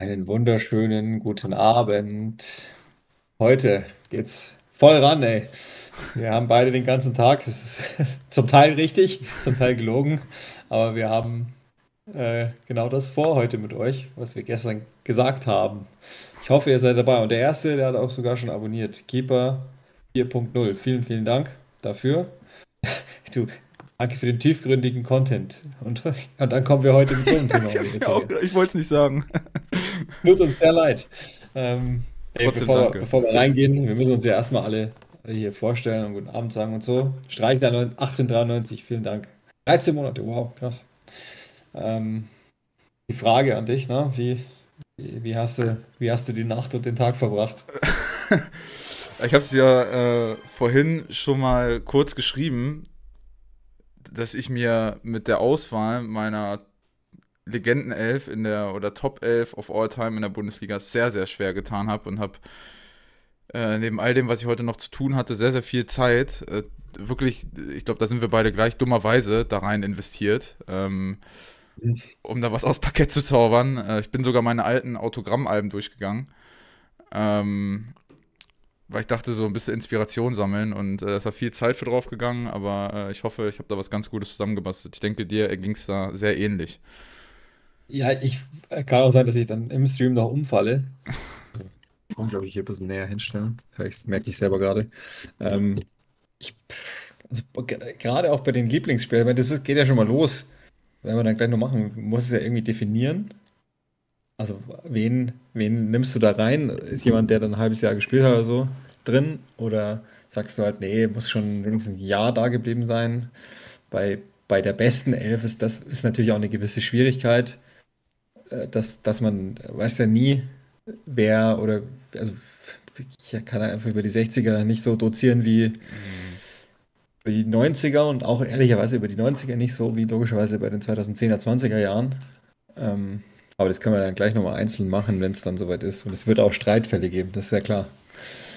Einen wunderschönen guten Abend. Heute geht's voll ran, ey. Wir haben beide den ganzen Tag, das ist zum Teil richtig, zum Teil gelogen, aber wir haben äh, genau das vor heute mit euch, was wir gestern gesagt haben. Ich hoffe, ihr seid dabei. Und der Erste, der hat auch sogar schon abonniert. Keeper 4.0. Vielen, vielen Dank dafür. Du, danke für den tiefgründigen Content. Und, und dann kommen wir heute mit so einem Thema. ich ich wollte es nicht sagen. Tut uns sehr leid. Ähm, ey, bevor, bevor, wir reingehen, wir müssen uns ja erstmal alle, hier vorstellen und guten Abend sagen und so. Streik 1893, vielen Dank. 13 Monate, wow, krass. Ähm, die Frage an dich, ne? wie, wie, hast du, wie hast du die Nacht und den Tag verbracht? ich habe es ja äh, vorhin schon mal kurz geschrieben, dass ich mir mit der Auswahl meiner Legendenelf in der oder Top 11 of all time in der Bundesliga sehr, sehr schwer getan habe und habe äh, neben all dem, was ich heute noch zu tun hatte, sehr, sehr viel Zeit, äh, wirklich, ich glaube, da sind wir beide gleich dummerweise da rein investiert, ähm, um da was aus Parkett zu zaubern. Äh, ich bin sogar meine alten Autogrammalben durchgegangen. Ähm, weil ich dachte, so ein bisschen Inspiration sammeln und äh, es hat viel Zeit für drauf gegangen, aber äh, ich hoffe, ich habe da was ganz Gutes zusammengebastelt. Ich denke, dir ging es da sehr ähnlich. Ja, ich äh, kann auch sein, dass ich dann im Stream noch umfalle. Ich kann, glaube ich, hier ein bisschen näher hinstellen. Das merke ich selber gerade. Ähm, ich, also, gerade auch bei den Lieblingsspielen, das ist, geht ja schon mal los. Wenn wir dann gleich noch machen, muss es ja irgendwie definieren. Also, wen, wen nimmst du da rein? Ist jemand, der dann ein halbes Jahr gespielt hat oder so drin? Oder sagst du halt, nee, muss schon wenigstens ein Jahr da geblieben sein? Bei, bei der besten Elf ist das ist natürlich auch eine gewisse Schwierigkeit. Äh, dass, dass man weiß ja nie, wer oder also ich kann einfach über die 60er nicht so dozieren wie über die 90er und auch ehrlicherweise über die 90er nicht so wie logischerweise bei den 2010er, 20er Jahren. Ähm, aber das können wir dann gleich nochmal einzeln machen, wenn es dann soweit ist. Und es wird auch Streitfälle geben, das ist ja klar.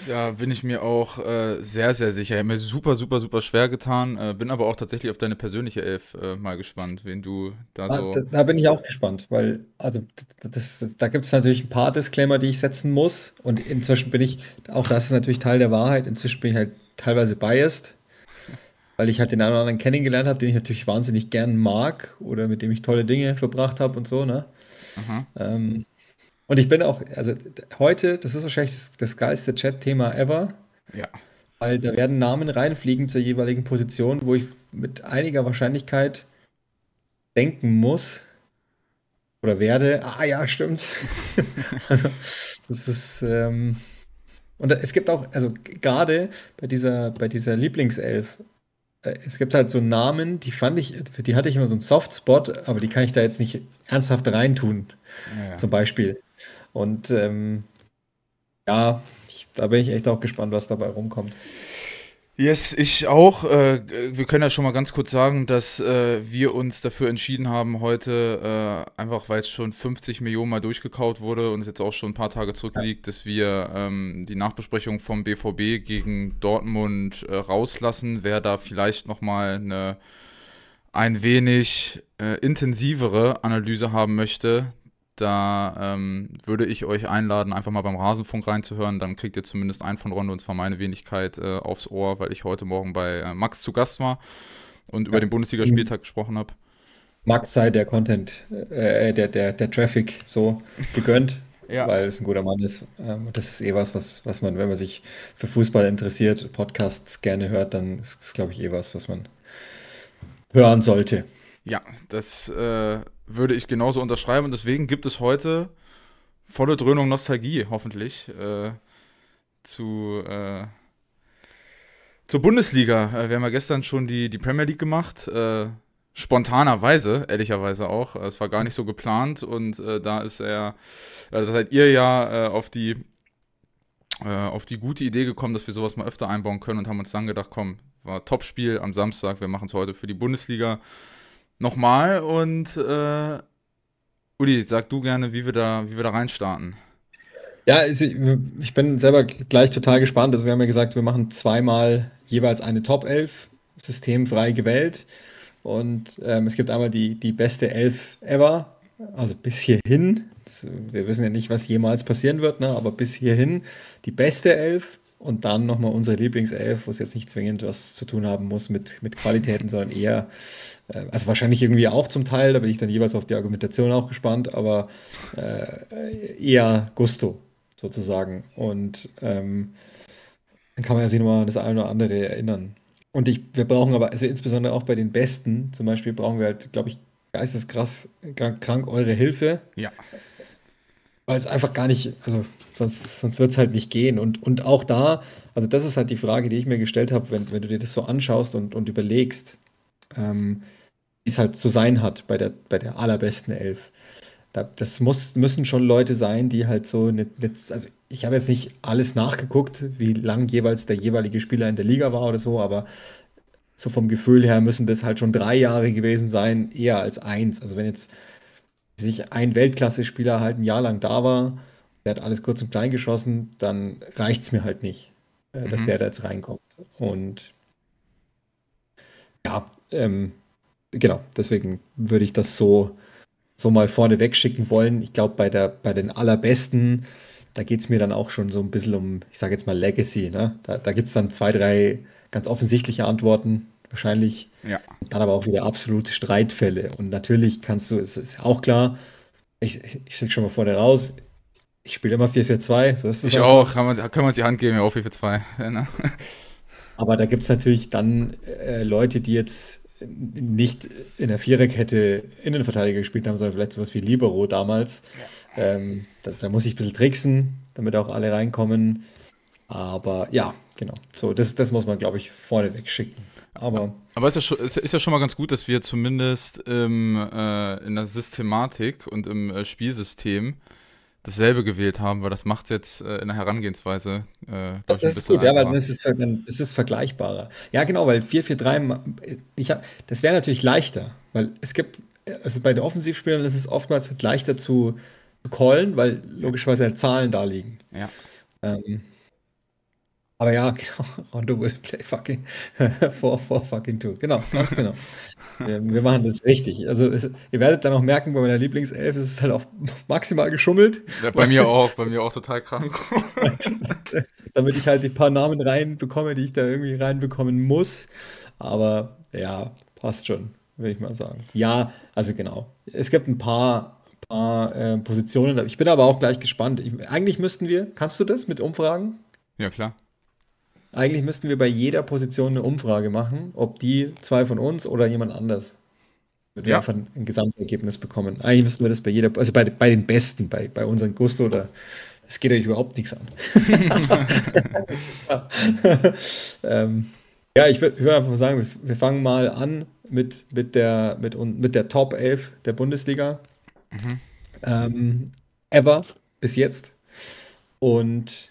Da bin ich mir auch äh, sehr, sehr sicher. Ich habe mir super, super, super schwer getan. Äh, bin aber auch tatsächlich auf deine persönliche Elf äh, mal gespannt, wen du da ah, so. Da, da, bin ich auch gespannt, weil, also, das, das, da gibt es natürlich ein paar Disclaimer, die ich setzen muss. Und inzwischen bin ich, auch das ist natürlich Teil der Wahrheit, inzwischen bin ich halt teilweise biased, weil ich halt den einen oder anderen kennengelernt habe, den ich natürlich wahnsinnig gern mag oder mit dem ich tolle Dinge verbracht habe und so, ne? Ähm, und ich bin auch, also heute, das ist wahrscheinlich das, das geilste Chat-Thema ever. Ja. Weil da werden Namen reinfliegen zur jeweiligen Position, wo ich mit einiger Wahrscheinlichkeit denken muss oder werde, ah ja, stimmt. also, das ist, ähm, und es gibt auch, also gerade bei dieser, bei dieser Lieblingself, äh, es gibt halt so Namen, die fand ich, für die hatte ich immer so einen Softspot, aber die kann ich da jetzt nicht ernsthaft reintun, ja. zum Beispiel. Und ähm, ja, ich, da bin ich echt auch gespannt, was dabei rumkommt. Yes, ich auch. Äh, wir können ja schon mal ganz kurz sagen, dass äh, wir uns dafür entschieden haben, heute, äh, einfach weil es schon 50 Millionen Mal durchgekaut wurde und es jetzt auch schon ein paar Tage zurückliegt, dass wir ähm, die Nachbesprechung vom BVB gegen Dortmund äh, rauslassen. Wer da vielleicht nochmal eine ein wenig äh, intensivere Analyse haben möchte, da ähm, würde ich euch einladen, einfach mal beim Rasenfunk reinzuhören. Dann kriegt ihr zumindest einen von Ronde und zwar meine Wenigkeit äh, aufs Ohr, weil ich heute Morgen bei äh, Max zu Gast war und über den Bundesligaspieltag gesprochen habe. Max sei der Content, äh, der, der, der Traffic so gegönnt, ja. weil es ein guter Mann ist. Ähm, das ist eh was, was, was man, wenn man sich für Fußball interessiert, Podcasts gerne hört, dann ist es, glaube ich, eh was, was man hören sollte. Ja, das äh, würde ich genauso unterschreiben und deswegen gibt es heute volle Dröhnung Nostalgie, hoffentlich, äh, zu, äh, zur Bundesliga. Äh, wir haben ja gestern schon die, die Premier League gemacht. Äh, spontanerweise, ehrlicherweise auch. Es war gar nicht so geplant und äh, da ist er, da seid ihr ja auf die auf die gute Idee gekommen, dass wir sowas mal öfter einbauen können und haben uns dann gedacht, komm, war Topspiel am Samstag, wir machen es heute für die Bundesliga nochmal und äh, Uli, sag du gerne, wie wir da, wie wir da reinstarten. Ja, ich bin selber gleich total gespannt. Also wir haben ja gesagt, wir machen zweimal jeweils eine Top 11, systemfrei gewählt. Und ähm, es gibt einmal die, die beste Elf ever also bis hierhin, das, wir wissen ja nicht, was jemals passieren wird, ne, aber bis hierhin die beste Elf und dann nochmal unsere Lieblingself, wo es jetzt nicht zwingend was zu tun haben muss mit, mit Qualitäten, sondern eher, äh, also wahrscheinlich irgendwie auch zum Teil, da bin ich dann jeweils auf die Argumentation auch gespannt, aber äh, eher Gusto sozusagen. Und ähm, dann kann man ja sich nochmal an das eine oder andere erinnern. Und ich, wir brauchen aber, also insbesondere auch bei den Besten, zum Beispiel brauchen wir halt, glaube ich, geisteskrass krank eure Hilfe. Ja. Weil es einfach gar nicht, also sonst, sonst wird es halt nicht gehen. Und, und auch da, also das ist halt die Frage, die ich mir gestellt habe, wenn, wenn du dir das so anschaust und, und überlegst, ähm, wie es halt zu sein hat bei der, bei der allerbesten Elf. Da, das muss, müssen schon Leute sein, die halt so, nicht, also ich habe jetzt nicht alles nachgeguckt, wie lang jeweils der jeweilige Spieler in der Liga war oder so, aber so vom Gefühl her müssen das halt schon drei Jahre gewesen sein, eher als eins. Also wenn jetzt sich ein Weltklasse-Spieler halt ein Jahr lang da war, der hat alles kurz und klein geschossen, dann reicht es mir halt nicht, äh, dass mhm. der da jetzt reinkommt. Und ja, ähm, genau, deswegen würde ich das so, so mal vorne wegschicken wollen. Ich glaube, bei, bei den allerbesten da geht es mir dann auch schon so ein bisschen um, ich sage jetzt mal Legacy. Ne? Da, da gibt es dann zwei, drei ganz offensichtliche Antworten, wahrscheinlich. Ja. Dann aber auch wieder absolute Streitfälle. Und natürlich kannst du, es ist auch klar, ich, ich schicke schon mal vorne raus, ich spiele immer 4-4-2, so ist es. Ich einfach. auch, kann man, kann man uns die Hand geben, ja, auch 4-4-2. Ja, ne? Aber da gibt es natürlich dann äh, Leute, die jetzt nicht in der Viererkette Innenverteidiger gespielt haben, sondern vielleicht sowas wie Libero damals. Ja ähm, da, da, muss ich ein bisschen tricksen, damit auch alle reinkommen. Aber ja, genau. So, das, das muss man, glaube ich, vorneweg schicken. Aber, Aber es ist, ja schon, es ist ja schon mal ganz gut, dass wir zumindest im, äh, in der Systematik und im äh, Spielsystem dasselbe gewählt haben, weil das macht es jetzt äh, in der Herangehensweise. Äh, das ist gut, ja, weil dann ist, es, dann ist es vergleichbarer. Ja, genau, weil 4-4-3, ich hab, das wäre natürlich leichter, weil es gibt, also bei den Offensivspielern ist es oftmals leichter zu, callen, weil logischerweise halt Zahlen da liegen. Ja. Ähm, aber ja, genau, Rondo will play fucking 4, 4 fucking 2. Genau, ganz genau. wir, wir, machen das richtig. Also ihr werdet dann auch merken, bei meiner Lieblingself ist es halt auch maximal geschummelt. Ja, bei mir auch, bei mir auch total krank. Damit ich halt die paar Namen reinbekomme, die ich da irgendwie reinbekommen muss. Aber ja, passt schon, würde ich mal sagen. Ja, also genau. Es gibt ein paar paar äh, Positionen. Ich bin aber auch gleich gespannt. Ich, eigentlich müssten wir, kannst du das mit Umfragen? Ja, klar. Eigentlich müssten wir bei jeder Position eine Umfrage machen, ob die zwei von uns oder jemand anders mit ja. einfach ein Gesamtergebnis bekommen. Eigentlich müssten wir das bei jeder, also bei, bei den Besten, bei, bei unseren Gusto oder es geht euch überhaupt nichts an. ähm, ja, ich würde würd einfach sagen, wir, wir, fangen mal an mit, mit, der, mit, mit der Top 11 der Bundesliga. Mhm. Ähm, ever bis jetzt. Und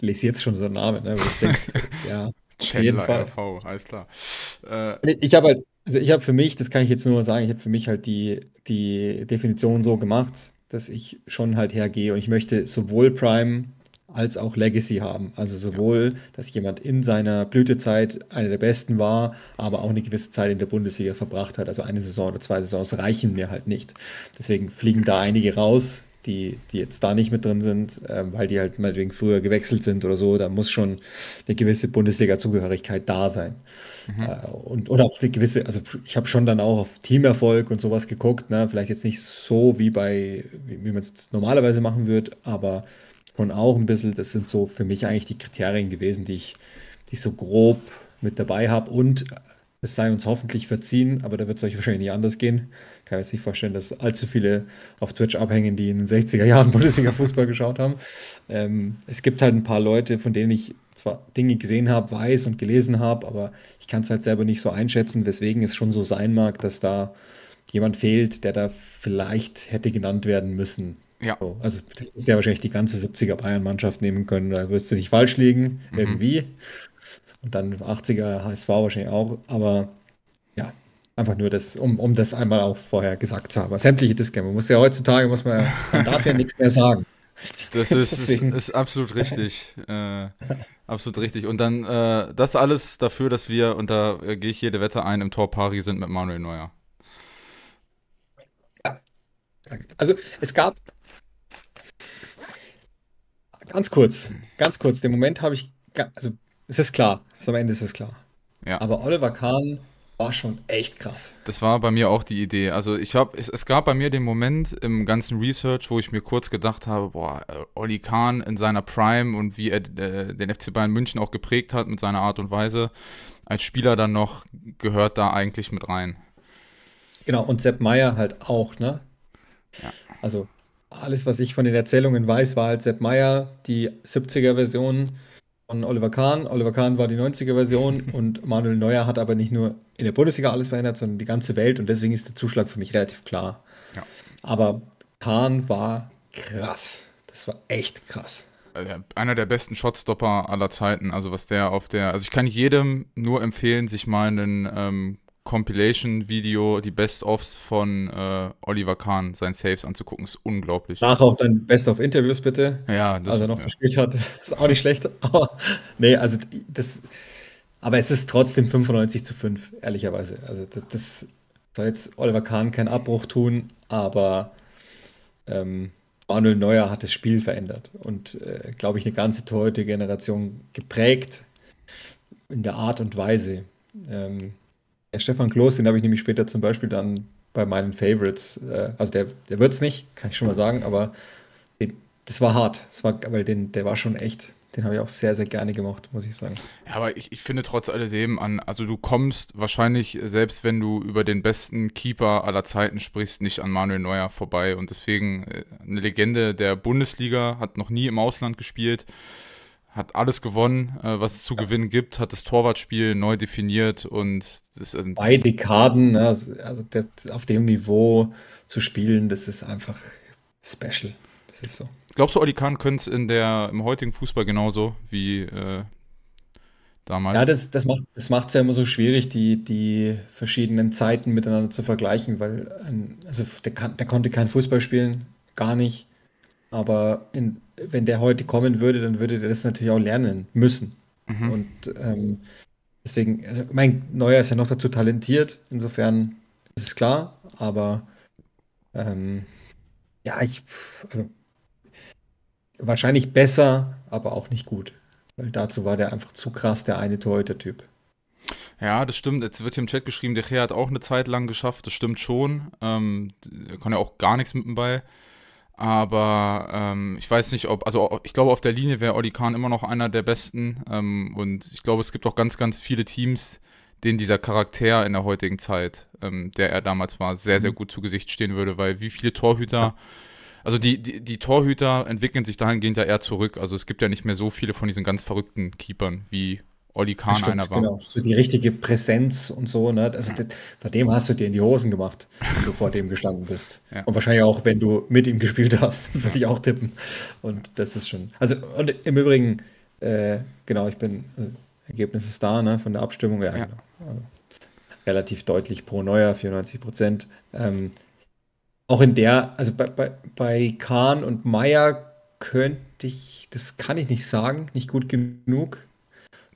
lese jetzt schon so einen Namen, ne? Ich denke, ja, Fall. RV, alles klar. Äh, ich habe halt, also ich habe für mich, das kann ich jetzt nur sagen, ich habe für mich halt die, die Definition so gemacht, dass ich schon halt hergehe und ich möchte sowohl Prime als auch Legacy haben. Also sowohl, dass jemand in seiner Blütezeit einer der Besten war, aber auch eine gewisse Zeit in der Bundesliga verbracht hat. Also eine Saison oder zwei Saisons reichen mir halt nicht. Deswegen fliegen da einige raus, die, die jetzt da nicht mit drin sind, äh, weil die halt meinetwegen früher gewechselt sind oder so. Da muss schon eine gewisse Bundesliga-Zugehörigkeit da sein. Mhm. Äh, und, oder auch eine gewisse, also ich habe schon dann auch auf Teamerfolg und sowas geguckt, ne? vielleicht jetzt nicht so wie bei, wie, wie man es normalerweise machen würde, aber und auch ein bisschen, das sind so für mich eigentlich die Kriterien gewesen, die ich, die ich so grob mit dabei habe. Und es sei uns hoffentlich verziehen, aber da wird es euch wahrscheinlich nicht anders gehen. Ich kann mir jetzt nicht vorstellen, dass allzu viele auf Twitch abhängen, die in den 60er Jahren Bundesliga-Fußball geschaut haben. Ähm, es gibt halt ein paar Leute, von denen ich zwar Dinge gesehen habe, weiß und gelesen habe, aber ich kann es halt selber nicht so einschätzen, weswegen es schon so sein mag, dass da jemand fehlt, der da vielleicht hätte genannt werden müssen. Ja. So, also ist ja wahrscheinlich die ganze 70er Bayern-Mannschaft nehmen können, da wirst du nicht falsch liegen, mhm. irgendwie. Und dann 80er HSV wahrscheinlich auch, aber ja, einfach nur das, um, um das einmal auch vorher gesagt zu haben. Sämtliche Disclaimer. Man muss ja heutzutage, muss man, man darf ja nichts mehr sagen. Das ist, ist, ist, absolut richtig. Äh, absolut richtig. Und dann äh, das alles dafür, dass wir, und da äh, gehe ich jede Wette ein, im Tor Pari sind mit Manuel Neuer. Also es gab ganz kurz, ganz kurz, den Moment habe ich, also es ist klar, es ist am Ende ist es klar. Ja. Aber Oliver Kahn war schon echt krass. Das war bei mir auch die Idee. Also ich habe, es, es gab bei mir den Moment im ganzen Research, wo ich mir kurz gedacht habe, boah, äh, Oli Kahn in seiner Prime und wie er äh, den FC Bayern München auch geprägt hat mit seiner Art und Weise als Spieler dann noch, gehört da eigentlich mit rein. Genau, und Sepp Meier halt auch, ne? Ja. Also alles, was ich von den Erzählungen weiß, war halt Sepp Meier, die 70er-Version von Oliver Kahn. Oliver Kahn war die 90er-Version und Manuel Neuer hat aber nicht nur in der Bundesliga alles verändert, sondern die ganze Welt und deswegen ist der Zuschlag für mich relativ klar. Ja. Aber Kahn war krass. Das war echt krass. Äh, einer der besten Shotstopper aller Zeiten. Also was der auf der, also ich kann jedem nur empfehlen, sich mal einen ähm, Compilation-Video, die Best-ofs von äh, Oliver Kahn, sein Saves anzugucken, ist unglaublich. Nach auch dann Best-of-Interviews bitte. Ja, das Also noch ja. gespielt hat. Ist auch nicht schlecht. Aber nee, also das. Aber es ist trotzdem 95 zu 5, ehrlicherweise. Also das, das soll jetzt Oliver Kahn keinen Abbruch tun, aber ähm, Manuel Neuer hat das Spiel verändert und, äh, glaube ich, eine ganze Torhüter-Generation geprägt in der Art und Weise. Ähm, Stefan Kloß, den habe ich nämlich später zum Beispiel dann bei meinen Favorites, äh, also der, der wird es nicht, kann ich schon mal sagen, aber den, das war hart. Das war, weil den, der war schon echt, den habe ich auch sehr, sehr gerne gemacht, muss ich sagen. Ja, aber ich, ich finde trotz alledem an, also du kommst wahrscheinlich, selbst wenn du über den besten Keeper aller Zeiten sprichst, nicht an Manuel Neuer vorbei. Und deswegen äh, eine Legende der Bundesliga, hat noch nie im Ausland gespielt, hat alles gewonnen, äh, was es zu gewinnen gibt, hat das Torwartspiel neu definiert und das ist Bei Dekaden, ne, also das, auf dem Niveau zu spielen, das ist einfach special. Das ist so. Glaubst du, Oli Kahn könnte es in der, im heutigen Fußball genauso wie äh, damals? Ja, das, das macht das macht's ja immer so schwierig, die, die verschiedenen Zeiten miteinander zu vergleichen, weil ein, also der, kann, der konnte kein Fußball spielen, gar nicht. Aber in, wenn der heute kommen würde, dann würde der das natürlich auch lernen müssen. Mhm. Und ähm, deswegen, also mein Neuer ist ja noch dazu talentiert, insofern ist es klar, aber ähm, ja, ich, also, wahrscheinlich besser, aber auch nicht gut. Weil dazu war der einfach zu krass, der eine Torhüter-Typ. Ja, das stimmt. Jetzt wird hier im Chat geschrieben, der Gea hat auch eine Zeit lang geschafft. Das stimmt schon. Ähm, er kann ja auch gar nichts mit dem Ball. Aber ähm, ich weiß nicht, ob, also ich glaube, auf der Linie wäre Oli Kahn immer noch einer der besten. Ähm, und ich glaube, es gibt auch ganz, ganz viele Teams, denen dieser Charakter in der heutigen Zeit, ähm, der er damals war, sehr, sehr gut zu Gesicht stehen würde, weil wie viele Torhüter, also die, die, die Torhüter entwickeln sich dahingehend ja eher zurück. Also es gibt ja nicht mehr so viele von diesen ganz verrückten Keepern, wie Oli Kahn Stimmt, einer war. genau. So die richtige Präsenz und so, ne? Also das, vor dem hast du dir in die Hosen gemacht, wenn du vor dem gestanden bist. Ja. Und wahrscheinlich auch, wenn du mit ihm gespielt hast, würde ich auch tippen. Und das ist schon. Also, und im Übrigen, äh, genau, ich bin, also, Ergebnis ist da, ne, von der Abstimmung, ja, Ja. genau. Also, relativ deutlich pro Neuer, 94 Prozent. Ähm, auch in der, also bei, bei, bei Kahn und Meier könnte ich, das kann ich nicht sagen, nicht gut genug,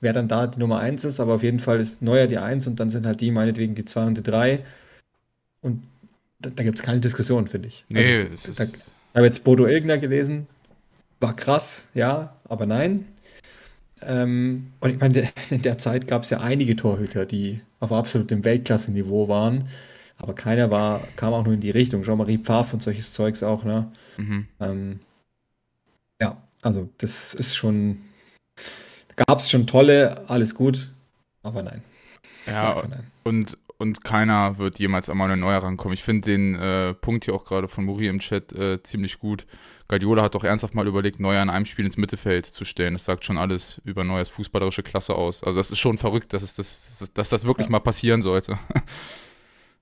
wer dann da die Nummer 1 ist, aber auf jeden Fall ist Neuer die 1 und dann sind halt die meinetwegen die 2 und die 3. Und da, da gibt es keine Diskussion, finde ich. Also Nee, es- es da, ist, ich habe jetzt Bodo Ilgner gelesen, war krass, ja, aber nein. Ähm, und ich meine, in der Zeit gab es ja einige Torhüter, die auf absolutem Weltklasse-Niveau waren, aber keiner war, kam auch nur in die Richtung. Jean-Marie Pfaff und solches Zeugs auch, ne? mhm. Ähm, ja, also das ist schon, gab es schon tolle, alles gut, aber nein. Ja, nein. und, und keiner wird jemals an Manuel Neuer rankommen. Ich finde den äh, Punkt hier auch gerade von Muri im Chat äh, ziemlich gut. Guardiola hat doch ernsthaft mal überlegt, Neuer in einem Spiel ins Mittelfeld zu stellen. Das sagt schon alles über Neuers fußballerische Klasse aus. Also das ist schon verrückt, dass, es das, dass das wirklich Ja. mal passieren sollte.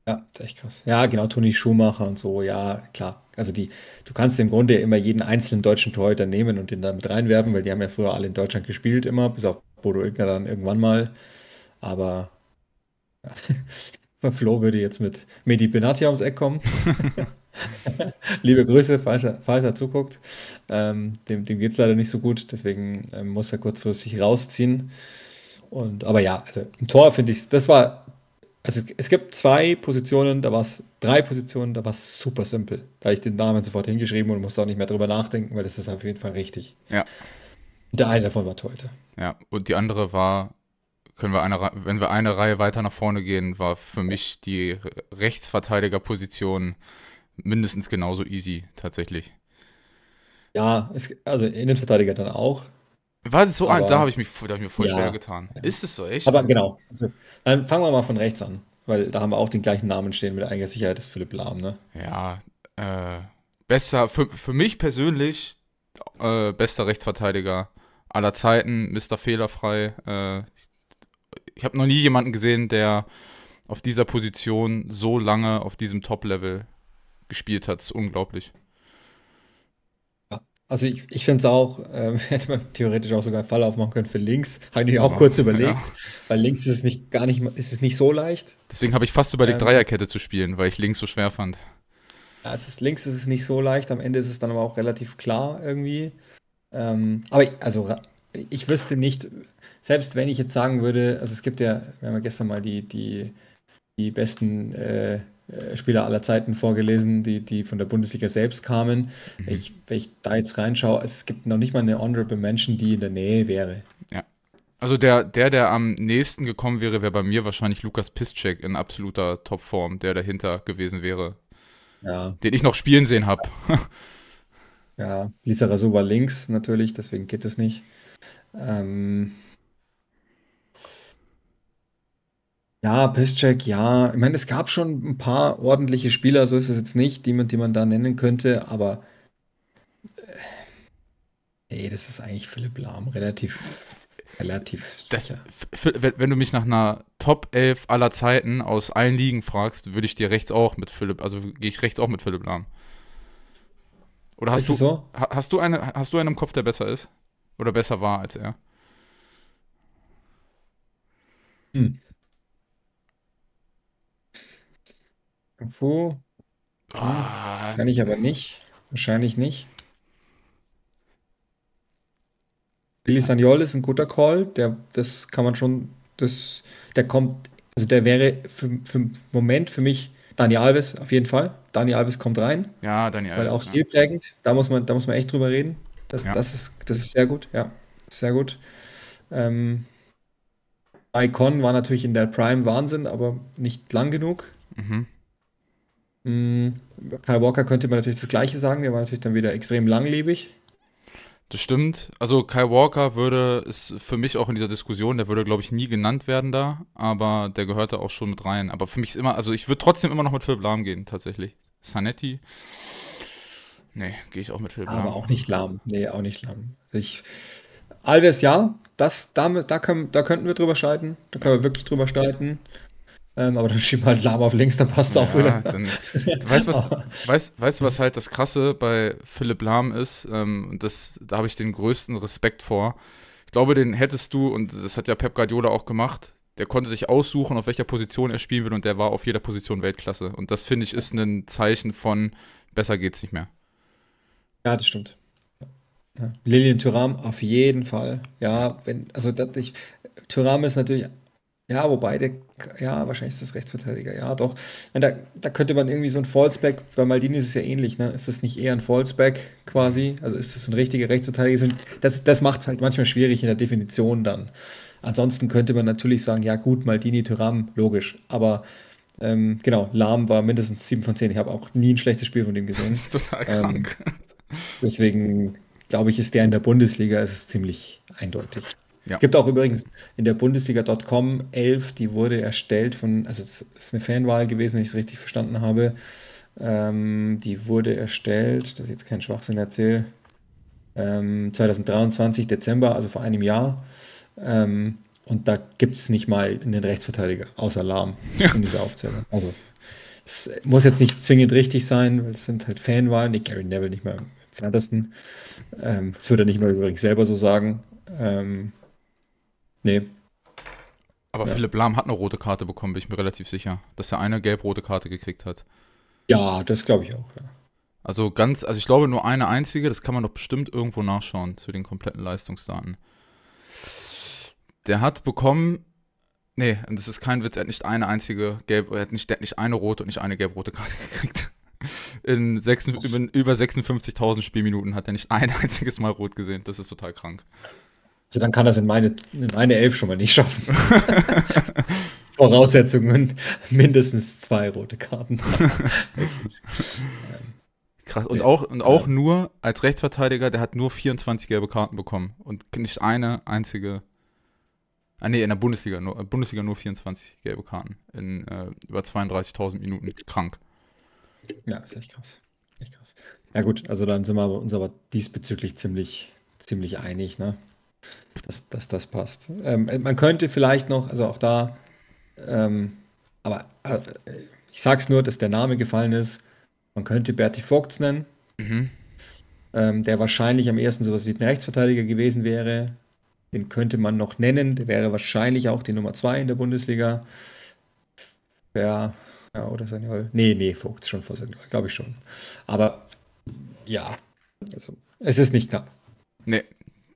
Ja, ist echt krass. Ja, genau, Toni Schumacher und so, ja, klar. Also die, du kannst im Grunde immer jeden einzelnen deutschen Torhüter nehmen und den da mit reinwerfen, weil die haben ja früher alle in Deutschland gespielt, immer, bis auf Bodo Illgner dann irgendwann mal. Aber ja, Flo würde jetzt mit Medi Benatia ums Eck kommen. Liebe Grüße, falls er, falls er zuguckt. Ähm, dem dem geht es leider nicht so gut, deswegen ähm, muss er kurzfristig rausziehen. Und, aber ja, also im Tor finde ich, das war also es gibt zwei Positionen, da war es, drei Positionen, da war es super simpel. Da habe ich den Namen sofort hingeschrieben und musste auch nicht mehr drüber nachdenken, weil das ist auf jeden Fall richtig. Ja. Der eine davon war Torhüter. Ja, und die andere war, können wir eine, wenn wir eine Reihe weiter nach vorne gehen, war für mich die Rechtsverteidigerposition mindestens genauso easy, tatsächlich. Ja, es, also Innenverteidiger dann auch. War das so Aber- ein, da habe ich, mich, da hab ich mir voll Ja. schwer getan. Ist es so, echt? Aber genau. Also, dann fangen wir mal von rechts an, weil da haben wir auch den gleichen Namen stehen mit einiger Sicherheit, das ist Philipp Lahm, ne? Ja, äh, besser, für, für mich persönlich, äh, bester Rechtsverteidiger aller Zeiten, Mr. Fehlerfrei. Äh, ich habe noch nie jemanden gesehen, der auf dieser Position so lange auf diesem Top-Level gespielt hat. Das ist unglaublich. Also ich, ich finde es auch, ähm, hätte man theoretisch auch sogar einen Fall aufmachen können für links. Habe ich mir auch kurz überlegt, ja. weil links ist es nicht gar nicht, ist es nicht so leicht. Deswegen habe ich fast überlegt, Ähm. Dreierkette zu spielen, weil ich links so schwer fand. Ja, es ist links ist es nicht so leicht, am Ende ist es dann aber auch relativ klar irgendwie. Ähm, aber ich, also ich wüsste nicht, selbst wenn ich jetzt sagen würde, also es gibt ja, wir haben ja gestern mal die, die, die besten äh, Spieler aller Zeiten vorgelesen, die, die von der Bundesliga selbst kamen. Mhm. Wenn ich, wenn ich da jetzt reinschaue, es gibt noch nicht mal eine Honorable Mention, die in der Nähe wäre. Also der, der, der am nächsten gekommen wäre, wäre bei mir wahrscheinlich Lukas Piszczek in absoluter Topform, der dahinter gewesen wäre, Ja, den ich noch spielen sehen habe. ja. Lisa Razou war links natürlich, deswegen geht es nicht. Ähm, ja, Piszczek, ja. Ich meine, es gab schon ein paar ordentliche Spieler, so ist es jetzt nicht, die man, die man da nennen könnte, aber äh, nee, das ist eigentlich Philipp Lahm, relativ, relativ Das, wenn, du mich nach einer Top 11 aller Zeiten aus allen Ligen fragst, würde ich dir rechts auch mit Philipp, also gehe ich rechts auch mit Philipp Lahm. Oder hast Ist du, so? ha- hast du eine, hast du einen im Kopf, der besser ist? Oder besser war als er? Hm. Fu, Ah, kann ich aber nicht. Wahrscheinlich nicht. Billy Sagnol ist ein guter Call. Der, das kann man schon, das, der kommt, also der wäre für, für Moment für mich Dani Alves auf jeden Fall. Dani Alves kommt rein, ja, Daniel. weil auch ja. stilprägend. Da muss man, da muss man echt drüber reden. Das, Ja. das ist, das ist sehr gut, ja, sehr gut. Ähm, Icon war natürlich in der Prime Wahnsinn, aber nicht lang genug. Mhm. Mm, Kyle Walker könnte man natürlich das Gleiche sagen. Der war natürlich dann wieder extrem langlebig. Das stimmt. Also Kyle Walker würde, ist für mich auch in dieser Diskussion, der würde, glaube ich, nie genannt werden da, aber der gehörte auch schon mit rein. Aber für mich ist immer, also ich würde trotzdem immer noch mit Philipp Lahm gehen, tatsächlich. Sanetti? Nee, gehe ich auch mit Philipp Lahm. Aber auch nicht lahm. Nee, auch nicht lahm. Ich, Alves, ja, das, damit, da, können, da könnten wir drüber streiten. Da können wir wirklich drüber streiten. Ähm, aber dann schieben wir halt Lahm auf links, dann passt es auch Ja, wieder. dann, du weißt, was, weißt, weißt du, was halt das Krasse bei Philipp Lahm ist? Ähm, und das, da habe ich den größten Respekt vor. Ich glaube, den hättest du, und das hat ja Pep Guardiola auch gemacht, der konnte sich aussuchen, auf welcher Position er spielen will, und der war auf jeder Position Weltklasse. Und das, finde ich, ist ein Zeichen von, besser geht's nicht mehr. Ja, das stimmt. Ja. Lilian Thuram auf jeden Fall. Ja, wenn, also das, ich, Thuram ist natürlich, ja, wobei der, ja, wahrscheinlich ist das Rechtsverteidiger, ja, doch. Da, da könnte man irgendwie so ein Fallsback, bei Maldini ist es ja ähnlich, ne? Ist das nicht eher ein Fallsback quasi? Also ist das ein richtiger Rechtsverteidiger? Das das macht es halt manchmal schwierig in der Definition dann. Ansonsten könnte man natürlich sagen, ja gut, Maldini, Thuram, logisch. Aber ähm, genau, Lahm war mindestens 7 von 10. Ich habe auch nie ein schlechtes Spiel von dem gesehen. Das ist total Ähm, krank. Deswegen glaube ich, ist der in der Bundesliga ist es ziemlich eindeutig. Ja. Es gibt auch übrigens in der Bundesliga.com 11, die wurde erstellt von, also es ist eine Fanwahl gewesen, wenn ich es richtig verstanden habe. Ähm, die wurde erstellt, dass ich jetzt keinen Schwachsinn erzähle, ähm, 2023 Dezember, also vor einem Jahr. Ähm, und da gibt es nicht mal einen Rechtsverteidiger, außer Lahm in dieser Aufzählung. Also es muss jetzt nicht zwingend richtig sein, weil es sind halt Fanwahlen. Nee, Gary Neville nicht mehr am entferntesten. Ähm, das würde er nicht mal übrigens selber so sagen. Ähm, nee, Aber ja. Philipp Lahm hat eine rote Karte bekommen, bin ich mir relativ sicher, dass er eine gelb-rote Karte gekriegt hat. ja, das glaube ich auch. Ja. Also ganz, also ich glaube nur eine einzige, das kann man doch bestimmt irgendwo nachschauen zu den kompletten Leistungsdaten. Der hat bekommen, Nee, und das ist kein Witz, er hat nicht eine einzige gelb, er hat nicht, nicht eine rote und nicht eine gelb-rote Karte gekriegt. In, sechs, in über 56.000 Spielminuten hat er nicht ein einziges Mal rot gesehen. Das ist total krank. Also dann kann das in meine, in meine Elf schon mal nicht schaffen. Voraussetzungen mindestens zwei rote Karten. Krass. Und auch, und auch nur als Rechtsverteidiger, der hat nur 24 gelbe Karten bekommen und nicht eine einzige. Ah, nee, in der Bundesliga nur, äh, Bundesliga nur 24 gelbe Karten in äh, über 32.000 Minuten. Krank. Ja, ist echt krass. Echt krass. Ja, gut, also dann sind wir uns aber diesbezüglich ziemlich, ziemlich einig, ne? Dass, dass das passt. Ähm, man könnte vielleicht noch, also auch da, ähm, aber äh, ich sag's nur, dass der Name gefallen ist. Man könnte Berti Vogts nennen, mhm. ähm, der wahrscheinlich am ersten sowas wie ein Rechtsverteidiger gewesen wäre. Den könnte man noch nennen. Der wäre wahrscheinlich auch die Nummer zwei in der Bundesliga. Ja, ja oder seine Nee, nee, Vogts schon vor seinem glaube ich schon. Aber ja, also es ist nicht knapp. Nee,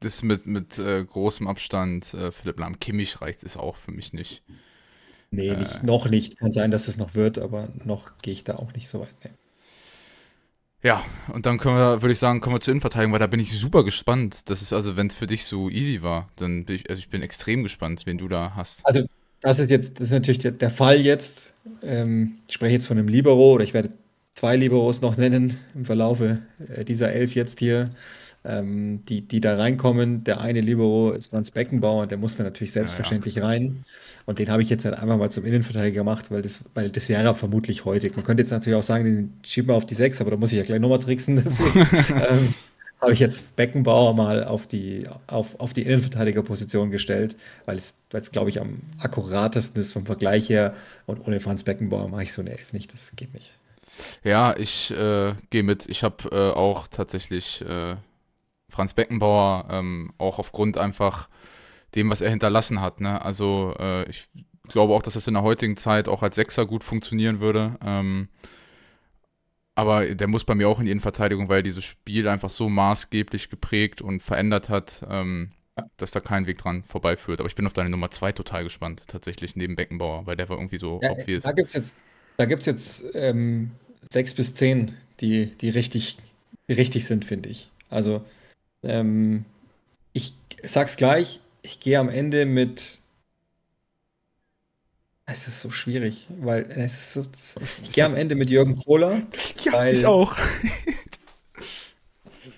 das mit, mit äh, großem Abstand, äh, Philipp Lahm, Kimmich reicht es auch für mich nicht. Nee, äh, nicht, noch nicht. Kann sein, dass es noch wird, aber noch gehe ich da auch nicht so weit. Nee. Ja, und dann können wir, würde ich sagen, kommen wir zur Innenverteidigung, weil da bin ich super gespannt. Das ist also, wenn es für dich so easy war, dann bin ich, also ich bin extrem gespannt, wen du da hast. Also, das ist jetzt, das ist natürlich der, der Fall jetzt. Ähm, ich spreche jetzt von einem Libero oder ich werde zwei Liberos noch nennen im Verlaufe äh, dieser elf jetzt hier ähm, die, die da reinkommen. Der eine Libero ist Franz Beckenbauer, der musste natürlich selbstverständlich ja, ja. rein. Und den habe ich jetzt halt einfach mal zum Innenverteidiger gemacht, weil das, weil das wäre vermutlich heutig. Man könnte jetzt natürlich auch sagen, den schieben wir auf die 6, aber da muss ich ja gleich nochmal tricksen. Deswegen ähm, habe ich jetzt Beckenbauer mal auf die, auf, auf die Innenverteidigerposition gestellt, weil es, weil es glaube ich, am akkuratesten ist vom Vergleich her. Und ohne Franz Beckenbauer mache ich so eine Elf nicht. Das geht nicht. Ja, ich äh, gehe mit. Ich habe äh, auch tatsächlich äh, Franz Beckenbauer, ähm, auch aufgrund einfach dem, was er hinterlassen hat. Ne? Also äh, ich glaube auch, dass das in der heutigen Zeit auch als Sechser gut funktionieren würde. Ähm, aber der muss bei mir auch in die Innenverteidigung, weil dieses Spiel einfach so maßgeblich geprägt und verändert hat, ähm, dass da kein Weg dran vorbeiführt. Aber ich bin auf deine Nummer zwei total gespannt, tatsächlich, neben Beckenbauer, weil der war irgendwie so ja, obvious. Da gibt es jetzt, da gibt's jetzt ähm, sechs bis zehn, die, die, richtig, die richtig sind, finde ich. Also ähm, ich sag's gleich, ich gehe am Ende mit. Es ist so schwierig, weil es ist so. Ich gehe am Ende mit Jürgen Kohler. Ja, weil ich auch.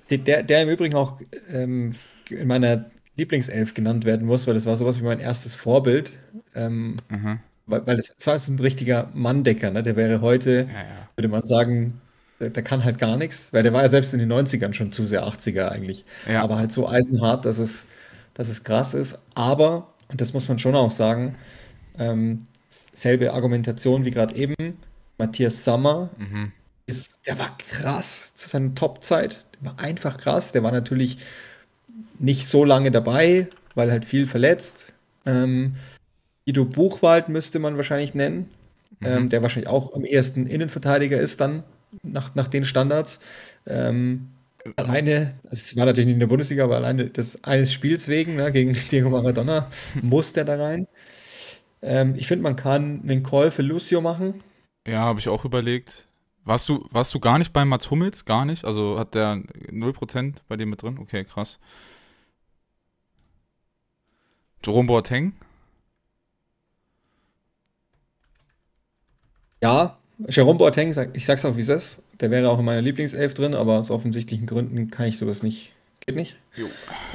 Der, der im Übrigen auch ähm, in meiner Lieblingself genannt werden muss, weil das war sowas wie mein erstes Vorbild. Ähm, mhm. Weil, weil das, das war so ein richtiger Manndecker, ne? Der wäre heute, ja, ja. würde man sagen, der, der, kann halt gar nichts, weil der war ja selbst in den 90ern schon zu sehr 80er eigentlich. Ja. Aber halt so eisenhart, dass es, dass es krass ist. Aber, und das muss man schon auch sagen, ähm, selbe Argumentation wie gerade eben, Matthias Sammer, mhm. ist, der war krass zu seiner Topzeit. Der war einfach krass. Der war natürlich nicht so lange dabei, weil halt viel verletzt. Ähm, Guido Buchwald müsste man wahrscheinlich nennen, mhm. ähm, der wahrscheinlich auch am ersten Innenverteidiger ist dann nach, nach den Standards. Ähm, alleine, es war natürlich nicht in der Bundesliga, aber alleine des eines Spiels wegen, ne, gegen Diego Maradona, muss der da rein. Ähm, ich finde, man kann einen Call für Lucio machen. Ja, habe ich auch überlegt. Warst du, warst du gar nicht bei Mats Hummels? Gar nicht? Also hat der 0% bei dir mit drin? Okay, krass. Jerome Boateng? Ja, Jerome Boateng, ich sag's auch wie es ist, der wäre auch in meiner Lieblingself drin, aber aus offensichtlichen Gründen kann ich sowas nicht. Geht nicht.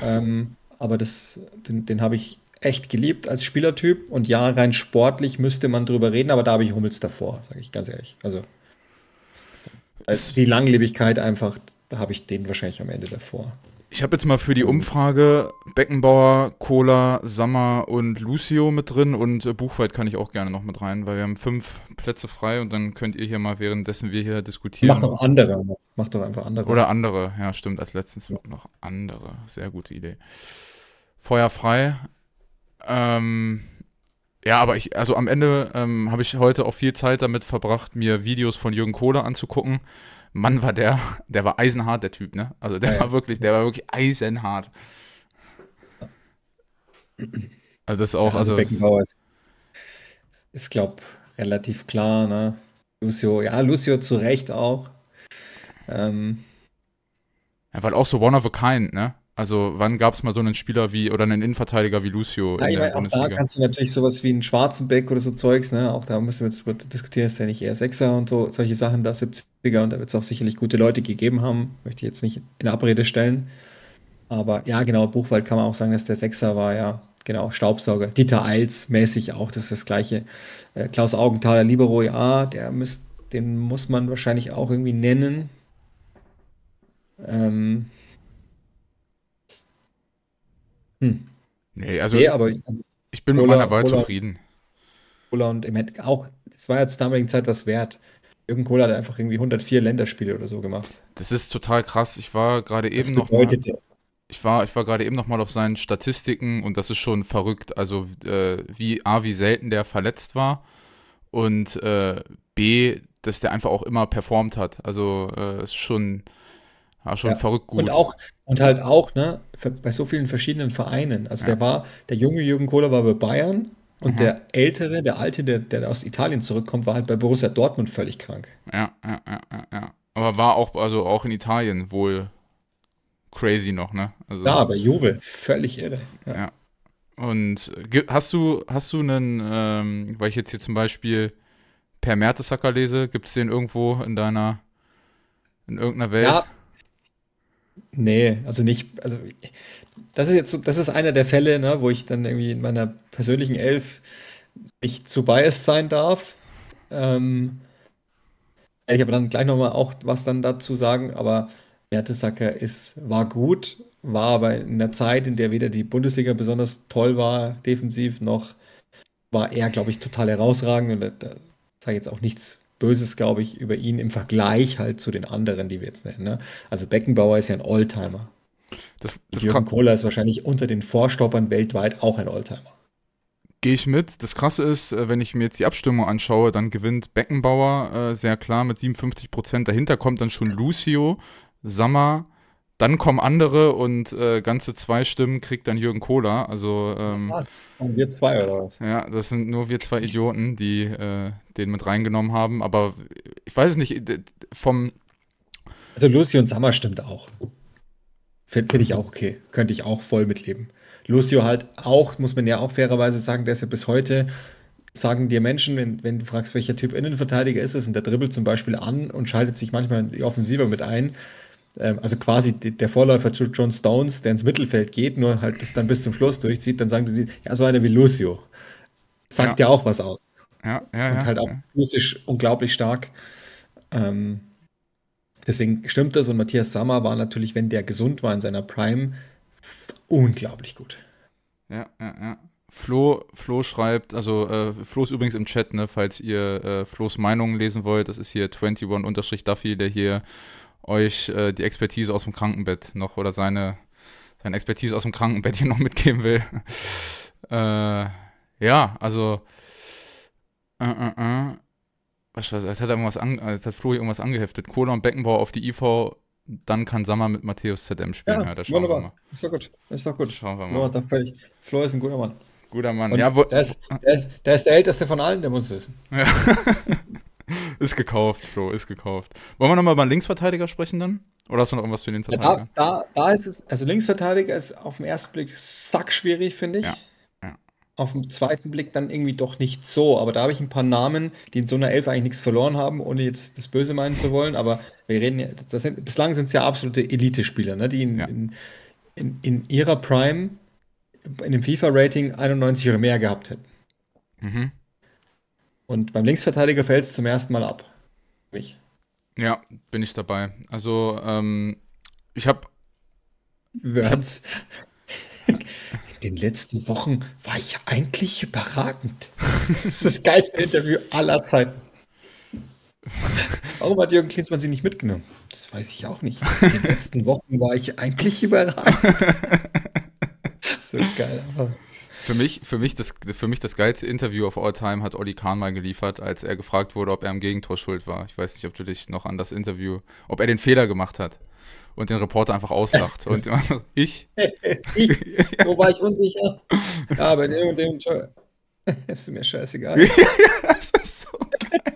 Ähm, aber das, den, den habe ich echt geliebt als Spielertyp und ja, rein sportlich müsste man drüber reden, aber da habe ich Hummels davor, sage ich ganz ehrlich. Also die Langlebigkeit einfach, da habe ich den wahrscheinlich am Ende davor. Ich habe jetzt mal für die Umfrage Beckenbauer, Cola, Sammer und Lucio mit drin und äh, Buchwald kann ich auch gerne noch mit rein, weil wir haben fünf Plätze frei und dann könnt ihr hier mal, währenddessen wir hier diskutieren. Mach doch andere. Mach doch einfach andere. Oder andere, ja, stimmt. Als letztens noch andere. Sehr gute Idee. Feuer frei. Ähm, ja, aber ich, also am Ende ähm, habe ich heute auch viel Zeit damit verbracht, mir Videos von Jürgen Kohler anzugucken. Mann, war der, der war eisenhart, der Typ, ne? Also der ja, war wirklich, der war wirklich eisenhart. Also das ist auch, ja, also. Beckenbauer ist, ist, glaube relativ klar, ne? Lucio, ja, Lucio zu Recht auch. Ähm, ja, weil auch so one of a kind, ne? Also, wann gab es mal so einen Spieler wie oder einen Innenverteidiger wie Lucio ja, in meine, auch da kannst du natürlich sowas wie einen Schwarzenbeck oder so Zeugs, ne? Auch da müssen wir jetzt diskutieren, ist der nicht eher Sechser und so, solche Sachen, da 70er und da wird es auch sicherlich gute Leute gegeben haben. Möchte ich jetzt nicht in Abrede stellen. Aber ja, genau, Buchwald kann man auch sagen, dass der Sechser war, ja, genau, Staubsauger. Dieter Eils mäßig auch, das ist das Gleiche. Äh, Klaus Augenthaler, Libero, ja, der müsst, den muss man wahrscheinlich auch irgendwie nennen. Ähm, hm. Nee, also Nee, aber also ich bin mit meiner Cola, Wahl Cola, zufrieden. Cola und Endeffekt auch, es war ja zur damaligen Zeit was wert. Jürgen Kohler hat einfach irgendwie 104 Länderspiele oder so gemacht. Das ist total krass. Ich war gerade eben noch mal, ich war, ich war gerade eben noch mal auf seinen Statistiken und das ist schon verrückt. Also äh, wie A, wie selten der verletzt war und äh, B, dass der einfach auch immer performt hat. Also äh, ist schon, ja, schon Ja. verrückt Und gut. auch, und halt auch, ne, bei so vielen verschiedenen Vereinen. Also Ja. der war, der junge Jürgen Kohler war bei Bayern und Mhm. der ältere, der alte, der, der aus Italien zurückkommt, war halt bei Borussia Dortmund völlig krank. Ja, ja, ja, ja, ja. Aber war auch, also auch in Italien wohl crazy noch, ne? Also, Ja, bei Juve, völlig irre. Ja. ja. Und hast du, hast du einen, ähm, weil ich jetzt hier zum Beispiel Per Mertesacker lese, gibt es den irgendwo in deiner, in irgendeiner Welt? Ja, nee, also nicht, also das ist jetzt das ist einer der Fälle, ne, wo ich dann irgendwie in meiner persönlichen Elf nicht zu biased sein darf. Ähm, ich aber dann gleich nochmal auch was dann dazu sagen, aber Mertesacker ist, war gut, war aber in einer Zeit, in der weder die Bundesliga besonders toll war, defensiv, noch war er, glaube ich, total herausragend und da, da sage ich jetzt auch nichts Böses, glaube ich, über ihn im Vergleich halt zu den anderen, die wir jetzt nennen. Ne? Also Beckenbauer ist ja ein Oldtimer. Das, das Jürgen Kohler ist wahrscheinlich unter den Vorstoppern weltweit auch ein Oldtimer. gehe ich mit. Das Krasse ist, äh, wenn ich mir jetzt die Abstimmung anschaue, dann gewinnt Beckenbauer äh, sehr klar mit 57 Prozent. Dahinter kommt dann schon Lucio, Sammer, dann kommen andere und äh, ganze zwei Stimmen kriegt dann Jürgen Kohler. Also ähm, Was? Und wir zwei oder was? ja, das sind nur wir zwei Idioten, die äh, den mit reingenommen haben. Aber ich weiß es nicht, vom, Also Lucio und Sammer stimmt auch. Finde find ich auch okay. Könnte ich auch voll mitleben. Lucio halt auch, muss man ja auch fairerweise sagen, der ist ja bis heute, sagen dir Menschen, wenn, wenn du fragst, welcher Typ Innenverteidiger ist es, und der dribbelt zum Beispiel an und schaltet sich manchmal in die Offensive mit ein. Ähm, also quasi der Vorläufer zu John Stones, der ins Mittelfeld geht, nur halt das dann bis zum Schluss durchzieht, dann sagen die, ja, so einer wie Lucio. Sagt ja, ja auch was aus. ja, ja, Und halt auch ja. physisch unglaublich stark. Ähm, Deswegen stimmt das und Matthias Sammer war natürlich, wenn der gesund war in seiner Prime, unglaublich gut. Ja, ja, ja. Flo, Flo schreibt, also äh, Flo ist übrigens im Chat, ne, falls ihr äh, Flo's Meinung lesen wollt, das ist hier 21-Duffy, der hier euch äh, die Expertise aus dem Krankenbett noch oder seine, seine Expertise aus dem Krankenbett hier noch mitgeben will. äh, ja, also äh, äh, äh. Was, was, jetzt hat er irgendwas an, jetzt hat Flo hier irgendwas angeheftet. Kohler und Beckenbauer auf die IV, dann kann Sammer mit Matthäus ZM spielen. Ja, Ja, da schauen wir mal. wunderbar. Ist doch gut. Ist doch gut. Schauen wir mal. da völlig, Flo ist ein guter Mann. Guter Mann. Und Ja, wo, der ist, der ist, der ist der älteste von allen, der muss es wissen. Ja. ist gekauft, Flo, ist gekauft. Wollen wir nochmal über den Linksverteidiger sprechen dann? Oder hast du noch irgendwas für den Ja, da, Verteidiger? da, da ist es, also Linksverteidiger ist auf den ersten Blick sackschwierig, finde ich. Ja, ja. Auf den zweiten Blick dann irgendwie doch nicht so. Aber da habe ich ein paar Namen, die in so einer Elf eigentlich nichts verloren haben, ohne jetzt das Böse meinen zu wollen. Aber wir reden ja, das sind, bislang sind es ja absolute Elite-Spieler, ne, die in, Ja. in, in, in ihrer Prime in dem FIFA-Rating 91 oder mehr gehabt hätten. Mhm. Und beim Linksverteidiger fällt es zum ersten Mal ab. Mich. Ja, bin ich dabei. Also, ähm, ich habe ich hab. In den letzten Wochen war ich eigentlich überragend. Das ist das geilste Interview aller Zeiten. Warum hat Jürgen Klinsmann sie nicht mitgenommen? Das weiß ich auch nicht. In den letzten Wochen war ich eigentlich überragend. So geil. aber- für mich, für mich das, für mich das geilste Interview of all time hat Olli Kahn mal geliefert, als er gefragt wurde, ob er am Gegentor schuld war. Ich weiß nicht, ob du dich noch an das Interview, ob er den Fehler gemacht hat und den Reporter einfach auslacht. Und ich? Ich, wo war ich unsicher? Ja, bei dem und dem Tor. ist mir scheißegal. das ist so geil.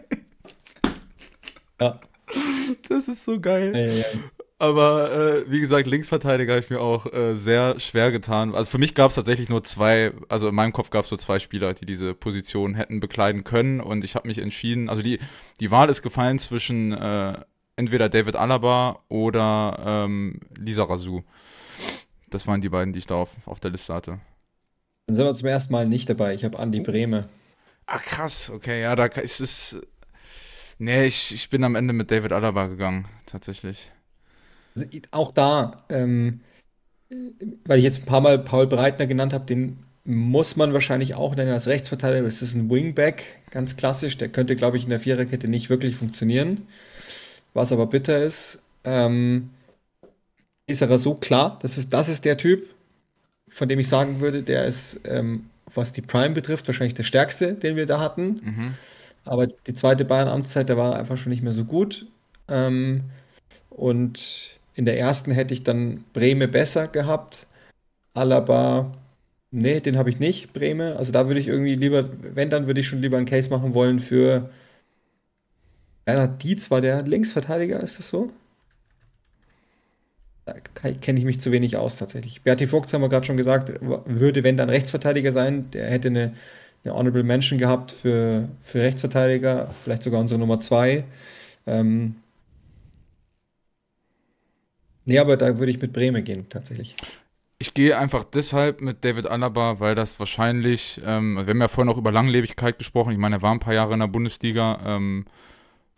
Ja. Das ist so geil. Ja, ja, ja. Aber äh, wie gesagt, Linksverteidiger habe ich mir auch äh, sehr schwer getan. Also für mich gab es tatsächlich nur zwei, also in meinem Kopf gab es nur zwei Spieler, die diese Position hätten bekleiden können. Und ich habe mich entschieden, also die, die Wahl ist gefallen zwischen äh, entweder David Alaba oder ähm, Lisa Razou. Das waren die beiden, die ich da auf, auf der Liste hatte. Dann sind wir zum ersten Mal nicht dabei. Ich habe Andi Breme. Ach krass, okay, ja, da ist es. Nee, ich, ich bin am Ende mit David Alaba gegangen, tatsächlich. Also auch da, ähm, weil ich jetzt ein paar Mal Paul Breitner genannt habe, den muss man wahrscheinlich auch nennen als Rechtsverteidiger. Das ist ein Wingback, ganz klassisch. Der könnte, glaube ich, in der Viererkette nicht wirklich funktionieren. Was aber bitter ist, ähm, ist er so klar, das ist, das ist der Typ, von dem ich sagen würde, der ist, ähm, was die Prime betrifft, wahrscheinlich der stärkste, den wir da hatten. Mhm. Aber die zweite Bayern-Amtszeit, der war einfach schon nicht mehr so gut. Ähm, und in der ersten hätte ich dann Breme besser gehabt. Alaba, nee, den habe ich nicht, Breme. Also da würde ich irgendwie lieber, wenn, dann würde ich schon lieber einen Case machen wollen für Bernhard Dietz war der Linksverteidiger, ist das so? Da kenne ich mich zu wenig aus tatsächlich. Berti Fuchs haben wir gerade schon gesagt, würde, wenn dann Rechtsverteidiger sein, der hätte eine, eine Honorable Mention gehabt für, für Rechtsverteidiger, vielleicht sogar unsere Nummer zwei. Ähm, nee, aber da würde ich mit Bremen gehen, tatsächlich. Ich gehe einfach deshalb mit David Alaba, weil das wahrscheinlich, ähm, wir haben ja vorhin auch über Langlebigkeit gesprochen, ich meine, er war ein paar Jahre in der Bundesliga, ähm,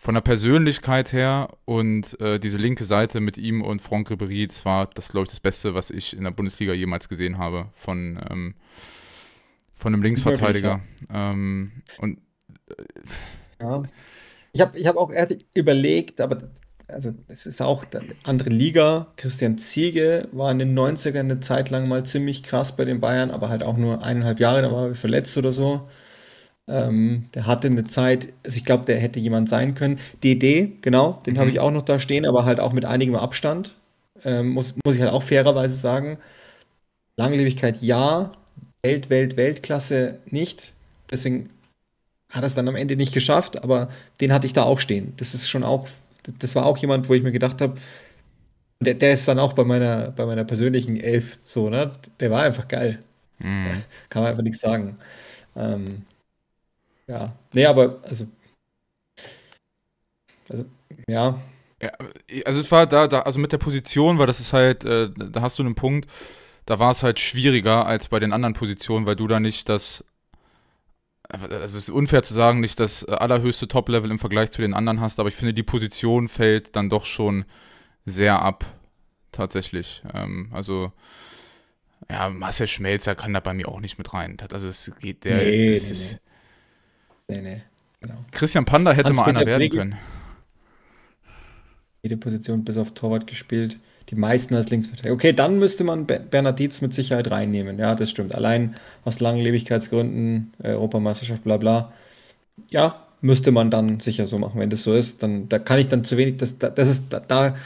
von der Persönlichkeit her und äh, diese linke Seite mit ihm und Franck Ribéry, das war das, glaube ich, das Beste, was ich in der Bundesliga jemals gesehen habe von, ähm, von einem Linksverteidiger. Ja. Ähm, und äh, ja. Ich habe ich hab auch ehrlich überlegt, aber also es ist auch eine andere Liga. Christian Ziege war in den 90ern eine Zeit lang mal ziemlich krass bei den Bayern, aber halt auch nur eineinhalb Jahre, da war er verletzt oder so. Ähm, der hatte eine Zeit, also ich glaube, der hätte jemand sein können. DD, genau, den mhm. habe ich auch noch da stehen, aber halt auch mit einigem Abstand. Ähm, muss, muss ich halt auch fairerweise sagen. Langlebigkeit ja, Welt, Welt, Weltklasse nicht. Deswegen hat er es dann am Ende nicht geschafft, aber den hatte ich da auch stehen. Das ist schon auch, das war auch jemand, wo ich mir gedacht habe, der, der ist dann auch bei meiner, bei meiner persönlichen Elf so, ne? Der war einfach geil. Mhm. Kann man einfach nichts sagen. Ähm, ja, nee, aber also, also ja. ja. Also es war da, da, also mit der Position, weil das ist halt, äh, da hast du einen Punkt, da war es halt schwieriger als bei den anderen Positionen, weil du da nicht das, also es ist unfair zu sagen, nicht das allerhöchste Top-Level im Vergleich zu den anderen hast, aber ich finde, die Position fällt dann doch schon sehr ab, tatsächlich. Ähm, also ja, Marcel Schmelzer kann da bei mir auch nicht mit rein. Also es geht, der nee, ist, nee, nee. Nee, nee, genau. Christian Panda hätte mal einer werden können. Jede Position bis auf Torwart gespielt. Die meisten als Linksverteidiger. Okay, dann müsste man Bernhard Dietz mit Sicherheit reinnehmen. Ja, das stimmt. Allein aus Langlebigkeitsgründen, äh, Europameisterschaft, bla bla. Ja, müsste man dann sicher so machen. Wenn das so ist, dann da kann ich dann zu wenig. Das, das ist, da, da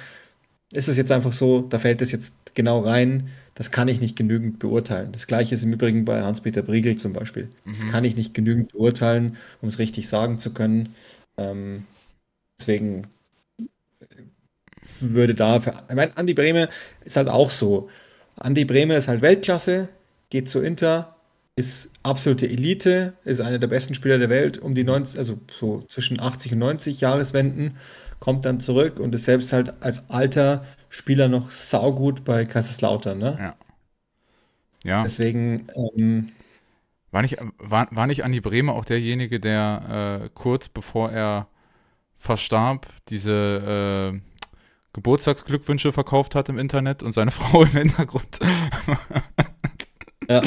ist es jetzt einfach so, da fällt es jetzt genau rein das kann ich nicht genügend beurteilen. Das gleiche ist im Übrigen bei Hans-Peter Briegel zum Beispiel. Das mhm. kann ich nicht genügend beurteilen, um es richtig sagen zu können. Ähm, deswegen würde da, für, ich meine, Andi Breme ist halt auch so. Andi Breme ist halt Weltklasse, geht zu Inter, ist absolute Elite, ist einer der besten Spieler der Welt, um die 90, also so zwischen 80 und 90 Jahreswenden, kommt dann zurück und ist selbst halt als alter Spieler noch saugut bei Kaiserslautern, ne? Ja. Ja. Deswegen. Ähm, war, nicht, war, war nicht Andi Bremer auch derjenige, der äh, kurz bevor er verstarb, diese äh, Geburtstagsglückwünsche verkauft hat im Internet und seine Frau im Hintergrund? ja,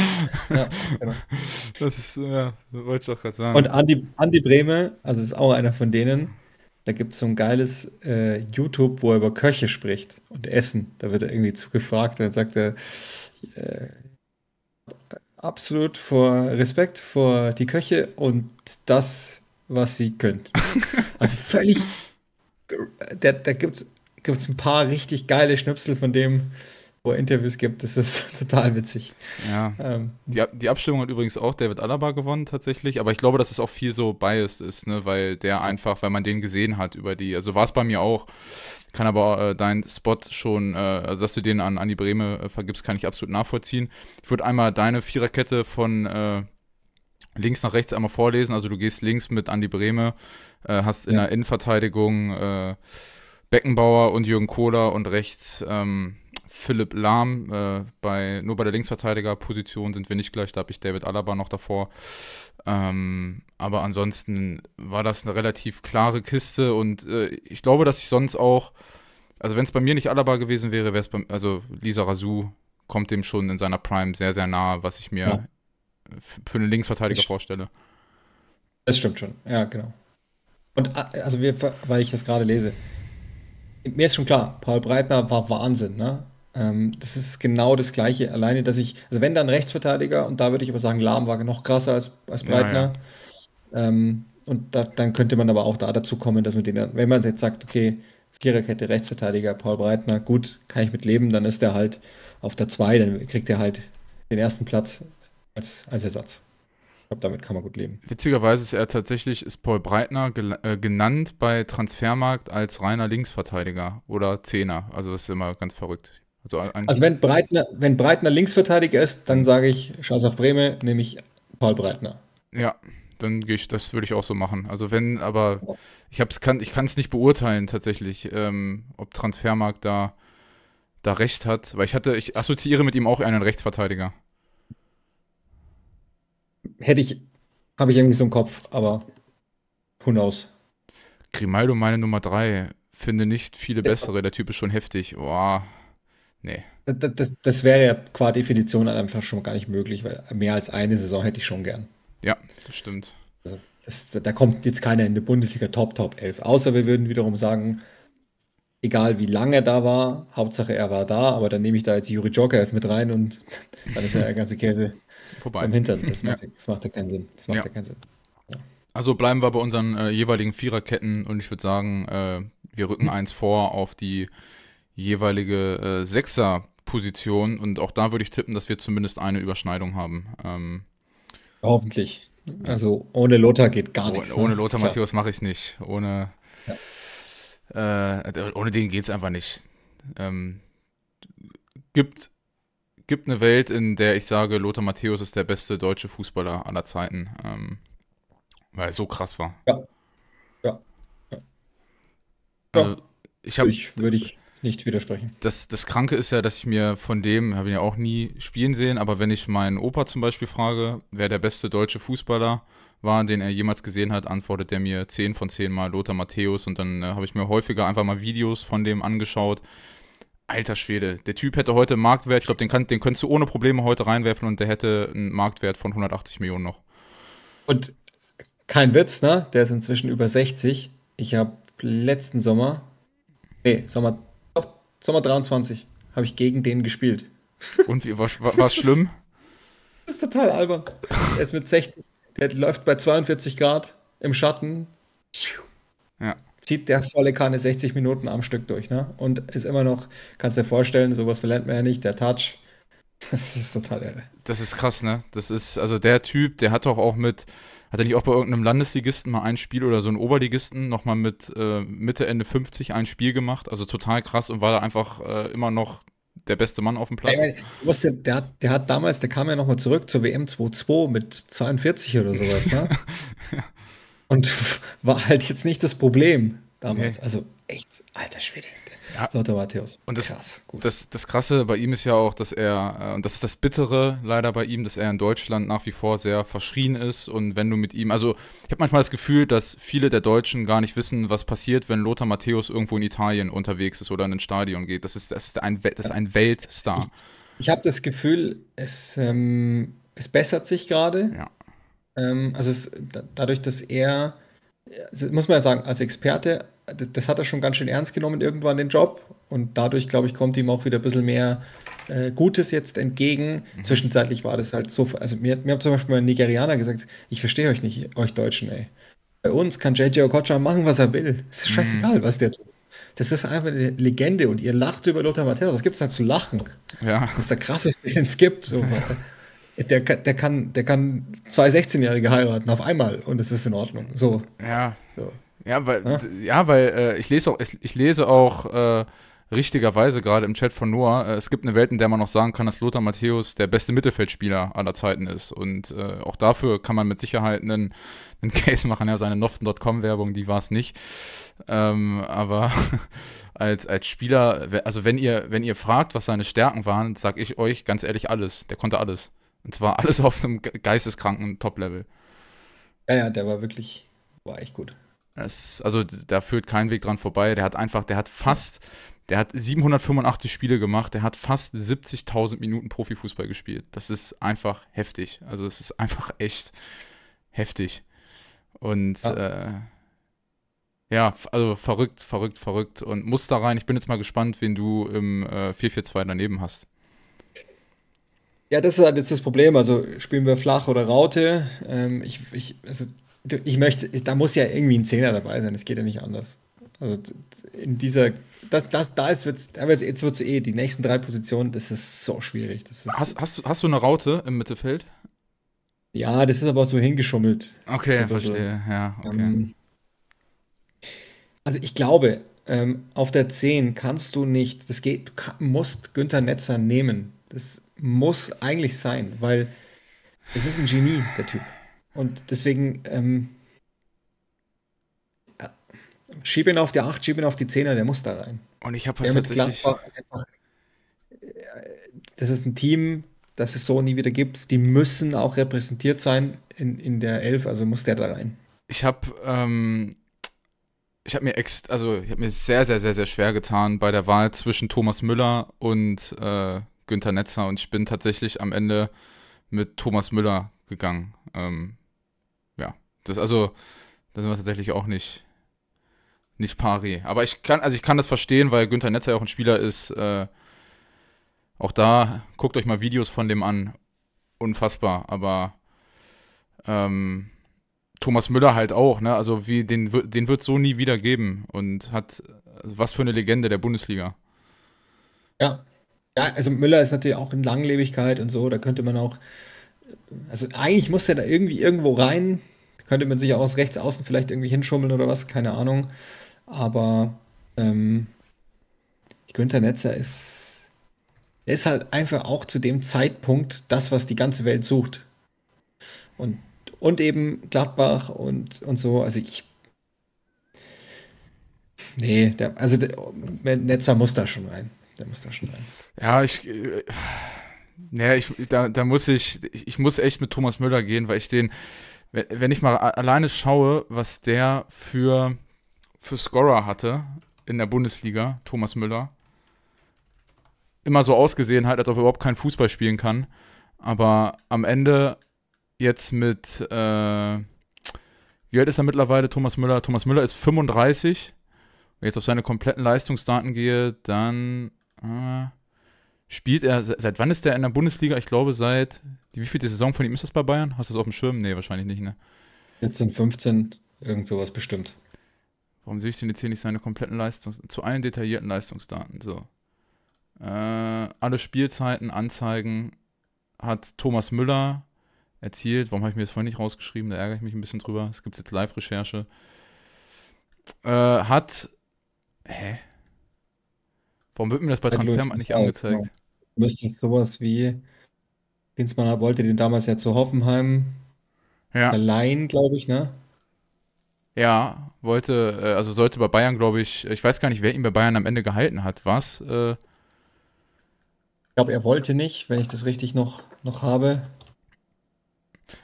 ja, genau. Das ist, ja, das wollte ich doch gerade sagen. Und Andi, Andi Brehme, also ist auch einer von denen, da gibt es so ein geiles äh, YouTube, wo er über Köche spricht und Essen. Da wird er irgendwie zugefragt und dann sagt er, äh, absolut vor Respekt vor die Köche und das, was sie können. also völlig, da, da gibt es ein paar richtig geile Schnipsel von dem. wo er Interviews gibt. Das ist total witzig. Ja. Ähm, die, die Abstimmung hat übrigens auch David Alaba gewonnen tatsächlich, aber ich glaube, dass es auch viel so biased ist, ne, weil der einfach, weil man den gesehen hat über die, also war es bei mir auch, kann aber äh, deinen Spot schon, äh, also dass du den an Andi Breme äh, vergibst, kann ich absolut nachvollziehen. Ich würde einmal deine Viererkette von äh, links nach rechts einmal vorlesen, also du gehst links mit Andi Breme, äh, hast in ja. der Innenverteidigung äh, Beckenbauer und Jürgen Kohler und rechts ähm, Philipp Lahm. Äh, bei, nur bei der Linksverteidigerposition sind wir nicht gleich, da habe ich David Alaba noch davor. Ähm, aber ansonsten war das eine relativ klare Kiste und äh, ich glaube, dass ich sonst auch, also wenn es bei mir nicht Alaba gewesen wäre, wäre es bei, also Lisa Razou kommt dem schon in seiner Prime sehr, sehr nahe, was ich mir ja. für einen Linksverteidiger das vorstelle. Das stimmt schon, ja, genau. Und äh, also wir, weil ich das gerade lese, mir ist schon klar, Paul Breitner war Wahnsinn, ne? Ähm, das ist genau das Gleiche. Alleine, dass ich, also wenn dann Rechtsverteidiger, und da würde ich aber sagen, Lahm war noch krasser als, als Breitner. Ja, ja. Ähm, und da, dann könnte man aber auch da dazu kommen, dass man den, wenn man jetzt sagt, okay, Viererkette Rechtsverteidiger, Paul Breitner, gut, kann ich mit leben, dann ist der halt auf der 2, dann kriegt er halt den ersten Platz als, als Ersatz. Ich glaube, damit kann man gut leben. Witzigerweise ist er tatsächlich, ist Paul Breitner äh, genannt bei Transfermarkt als reiner Linksverteidiger oder Zehner. Also das ist immer ganz verrückt. Also, also, wenn, Breitner, wenn Breitner Linksverteidiger ist, dann sage ich, Scheiß auf Breme, nehme ich Paul Breitner. Ja, dann gehe ich, das würde ich auch so machen. Also wenn, aber ich kann, ich kann es nicht beurteilen tatsächlich, ähm, ob Transfermarkt da, da recht hat, weil ich hatte, ich assoziiere mit ihm auch einen Rechtsverteidiger hätte ich, habe ich irgendwie so im Kopf, aber who knows. Grimaldo meine Nummer 3. Finde nicht viele bessere. Der Typ ist schon heftig. Boah. Nee. Das, das, das, wäre ja qua Definition einfach schon gar nicht möglich, weil mehr als eine Saison hätte ich schon gern. Ja, das stimmt. Also das, da kommt jetzt keiner in der Bundesliga Top, Top 11. Außer wir würden wiederum sagen, egal wie lange er da war, Hauptsache er war da, aber dann nehme ich da jetzt Juri Jokev mit rein und dann ist ja der ganze Käse vorbei. Am Hintern. Das macht, ja. das macht ja keinen Sinn. Das macht ja, ja keinen Sinn. Ja. Also bleiben wir bei unseren äh, jeweiligen Viererketten und ich würde sagen, äh, wir rücken eins vor auf die jeweilige äh, Sechser-Position und auch da würde ich tippen, dass wir zumindest eine Überschneidung haben. Ähm, Hoffentlich. Also ohne Lothar geht gar oh, nichts. Ohne ne? Lothar Matthäus mache ich es nicht. Ohne, äh, ohne den geht es einfach nicht. Ähm, gibt gibt eine Welt, in der ich sage, Lothar Matthäus ist der beste deutsche Fußballer aller Zeiten. Ähm, weil er so krass war. Ja. Ja. ja. Also, ich. Ich, würde ich nicht widersprechen. Das, das Kranke ist ja, dass ich mir von dem, habe ich ja auch nie spielen sehen, aber wenn ich meinen Opa zum Beispiel frage, wer der beste deutsche Fußballer war, den er jemals gesehen hat, antwortet er mir 10 von 10 Mal Lothar Matthäus und dann äh, habe ich mir häufiger einfach mal Videos von dem angeschaut Alter Schwede, der Typ hätte heute einen Marktwert, ich glaube, den, kann, den könntest du ohne Probleme heute reinwerfen und der hätte einen Marktwert von 180 Millionen noch. Und kein Witz, ne? Der ist inzwischen über 60. Ich habe letzten Sommer, nee, Sommer, doch, Sommer 23, habe ich gegen den gespielt. Und wie, war es schlimm? Das ist total albern. Er ist mit 60, der läuft bei 42 Grad im Schatten. Ja zieht der volle Kanne 60 Minuten am Stück durch, ne? Und ist immer noch, kannst dir vorstellen, sowas verlernt man ja nicht, der Touch. Das ist total irre. Das ist krass, ne? Das ist, also der Typ, der hat doch auch mit, hat er nicht auch bei irgendeinem Landesligisten mal ein Spiel oder so einen Oberligisten nochmal mit äh, Mitte, Ende 50 ein Spiel gemacht? Also total krass und war da einfach äh, immer noch der beste Mann auf dem Platz. Ey, wusste, der, hat, der hat damals, der kam ja nochmal zurück zur WM 2-2 mit 42 oder sowas, ne? ja. Und war halt jetzt nicht das Problem damals. Nee. Also echt, alter Schwede. Ja. Lothar Matthäus. Und das, Krass. Das, das Krasse bei ihm ist ja auch, dass er, äh, und das ist das Bittere leider bei ihm, dass er in Deutschland nach wie vor sehr verschrien ist. Und wenn du mit ihm, also ich habe manchmal das Gefühl, dass viele der Deutschen gar nicht wissen, was passiert, wenn Lothar Matthäus irgendwo in Italien unterwegs ist oder in ein Stadion geht. Das ist, das ist, ein, das ist ein Weltstar. Ich, ich habe das Gefühl, es, ähm, es bessert sich gerade. Ja. Ähm, also es, dadurch, dass er, also muss man ja sagen, als Experte, das hat er schon ganz schön ernst genommen, irgendwann den Job. Und dadurch, glaube ich, kommt ihm auch wieder ein bisschen mehr äh, Gutes jetzt entgegen. Mhm. Zwischenzeitlich war das halt so, also mir, mir hat zum Beispiel ein Nigerianer gesagt, ich verstehe euch nicht, euch Deutschen, ey. Bei uns kann JJ Okocha machen, was er will. Es ist mhm. scheißegal, mhm. was der tut. das ist einfach eine Legende und ihr lacht über Lothar Matthäus. Was gibt es da zu lachen? Ja. Das ist der krasseste, den es gibt. So. Der, der, kann, der kann zwei 16-Jährige heiraten auf einmal und es ist in Ordnung. So. Ja. So. Ja, weil, ja? ja weil äh, ich lese auch, ich lese auch äh, richtigerweise gerade im Chat von Noah, äh, es gibt eine Welt, in der man noch sagen kann, dass Lothar Matthäus der beste Mittelfeldspieler aller Zeiten ist. Und äh, auch dafür kann man mit Sicherheit einen, einen Case machen. Ja, seine Noften.com-Werbung, die war es nicht. Ähm, aber als, als Spieler, also wenn ihr, wenn ihr fragt, was seine Stärken waren, sag ich euch ganz ehrlich alles. Der konnte alles. Und zwar alles auf einem geisteskranken Top-Level. Ja, ja, der war wirklich, war echt gut. Es, also da führt kein Weg dran vorbei. Der hat einfach, der hat fast, der hat 785 Spiele gemacht, der hat fast 70.000 Minuten Profifußball gespielt. Das ist einfach heftig. Also es ist einfach echt heftig. Und ja. Äh, ja, also verrückt, verrückt, verrückt. Und muss da rein. Ich bin jetzt mal gespannt, wen du im äh, 4-4-2 daneben hast. Ja, das ist halt jetzt das Problem. Also spielen wir flach oder Raute. Ähm, ich, ich, also, ich möchte, da muss ja irgendwie ein Zehner dabei sein. Das geht ja nicht anders. Also in dieser, das, das, da ist wird's, da wird's, jetzt wird es eh die nächsten drei Positionen, das ist so schwierig. Das ist, hast, hast, hast du eine Raute im Mittelfeld? Ja, das ist aber so hingeschummelt. Okay, so verstehe. So, ja, okay. Ähm, also ich glaube, ähm, auf der 10 kannst du nicht, das geht, du musst Günther Netzer nehmen. Das muss eigentlich sein, weil es ist ein Genie, der Typ. Und deswegen, ähm, Schieb ihn auf die 8, schieb ihn auf die 10er, der muss da rein. Und ich habe halt tatsächlich. Einfach, äh, das ist ein Team, das es so nie wieder gibt. Die müssen auch repräsentiert sein in, in der 11, also muss der da rein. Ich habe ähm, ich habe mir ex also ich habe mir sehr sehr sehr sehr schwer getan bei der Wahl zwischen Thomas Müller und äh, Günther Netzer und ich bin tatsächlich am Ende mit Thomas Müller gegangen. Ähm, ja, das also da sind wir tatsächlich auch nicht nicht pari. Aber ich kann, also ich kann das verstehen, weil Günther Netzer ja auch ein Spieler ist. Äh, auch da, guckt euch mal Videos von dem an. Unfassbar. Aber ähm, Thomas Müller halt auch, ne? Also wie den, den wird so nie wieder geben. Und hat also was für eine Legende der Bundesliga. Ja. Ja, also Müller ist natürlich auch in Langlebigkeit und so, da könnte man auch, also eigentlich muss er da irgendwie irgendwo rein, könnte man sich auch aus rechts außen vielleicht irgendwie hinschummeln oder was, keine Ahnung. Aber ähm, Günther Netzer ist, ist halt einfach auch zu dem Zeitpunkt das, was die ganze Welt sucht. Und, und eben Gladbach und, und so. Also ich. Nee, der, also der, Netzer muss da schon rein. Der muss da schon rein. Ja, ich. Äh, naja, ich, da, da muss ich, ich, ich muss echt mit Thomas Müller gehen, weil ich den, wenn ich mal alleine schaue, was der für für Scorer hatte in der Bundesliga, Thomas Müller. Immer so ausgesehen hat, als ob er überhaupt keinen Fußball spielen kann. Aber am Ende jetzt mit, äh, wie alt ist er mittlerweile, Thomas Müller? Thomas Müller ist 35. Wenn ich jetzt auf seine kompletten Leistungsdaten gehe, dann spielt er, seit wann ist der in der Bundesliga? Ich glaube, seit, wie viel die Saison von ihm ist das bei Bayern? Hast du das auf dem Schirm? Nee, wahrscheinlich nicht, ne? 14, 15, irgend sowas bestimmt. Warum sehe ich denn jetzt hier nicht seine kompletten Leistungs... zu allen detaillierten Leistungsdaten? So. Äh, alle Spielzeiten, Anzeigen hat Thomas Müller erzielt. Warum habe ich mir das vorhin nicht rausgeschrieben? Da ärgere ich mich ein bisschen drüber. Es gibt jetzt Live-Recherche. Äh, hat. Hä? Warum wird mir das bei Transfermarkt nicht angezeigt? Genau. Müsste sowas wie. Klinsmann wollte den damals ja zu Hoffenheim ja. verleihen, glaube ich, ne? Ja, wollte, äh, also sollte bei Bayern, glaube ich, ich weiß gar nicht, wer ihn bei Bayern am Ende gehalten hat. Was? Äh, ich glaube, er wollte nicht, wenn ich das richtig noch, noch habe.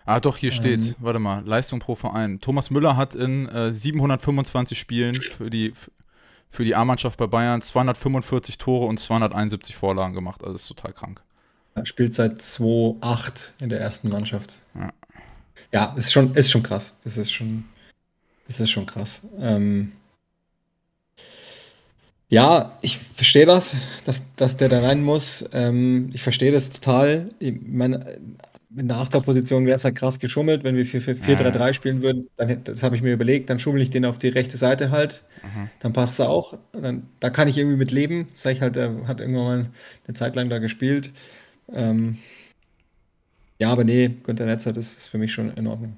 Ah, doch, hier ähm, steht's. Warte mal, Leistung pro Verein. Thomas Müller hat in äh, 725 Spielen für die, für die A-Mannschaft bei Bayern 245 Tore und 271 Vorlagen gemacht. Also das ist total krank. Er spielt seit 2008 in der ersten Mannschaft. Ja, ja ist, schon, ist schon krass. Das ist schon das ist schon krass. Ähm, ja, ich verstehe das, dass, dass der da rein muss. Ähm, ich verstehe das total. Ich meine, in der Achterposition wäre es halt krass geschummelt, wenn wir 4-3-3 ja, ja. spielen würden. Dann, das habe ich mir überlegt, dann schummel ich den auf die rechte Seite halt. Mhm. Dann passt es auch. Dann, da kann ich irgendwie mit leben. Sag ich halt, er hat irgendwann mal eine Zeit lang da gespielt. Ähm, ja, aber nee, Günther Netzer, das ist für mich schon in Ordnung.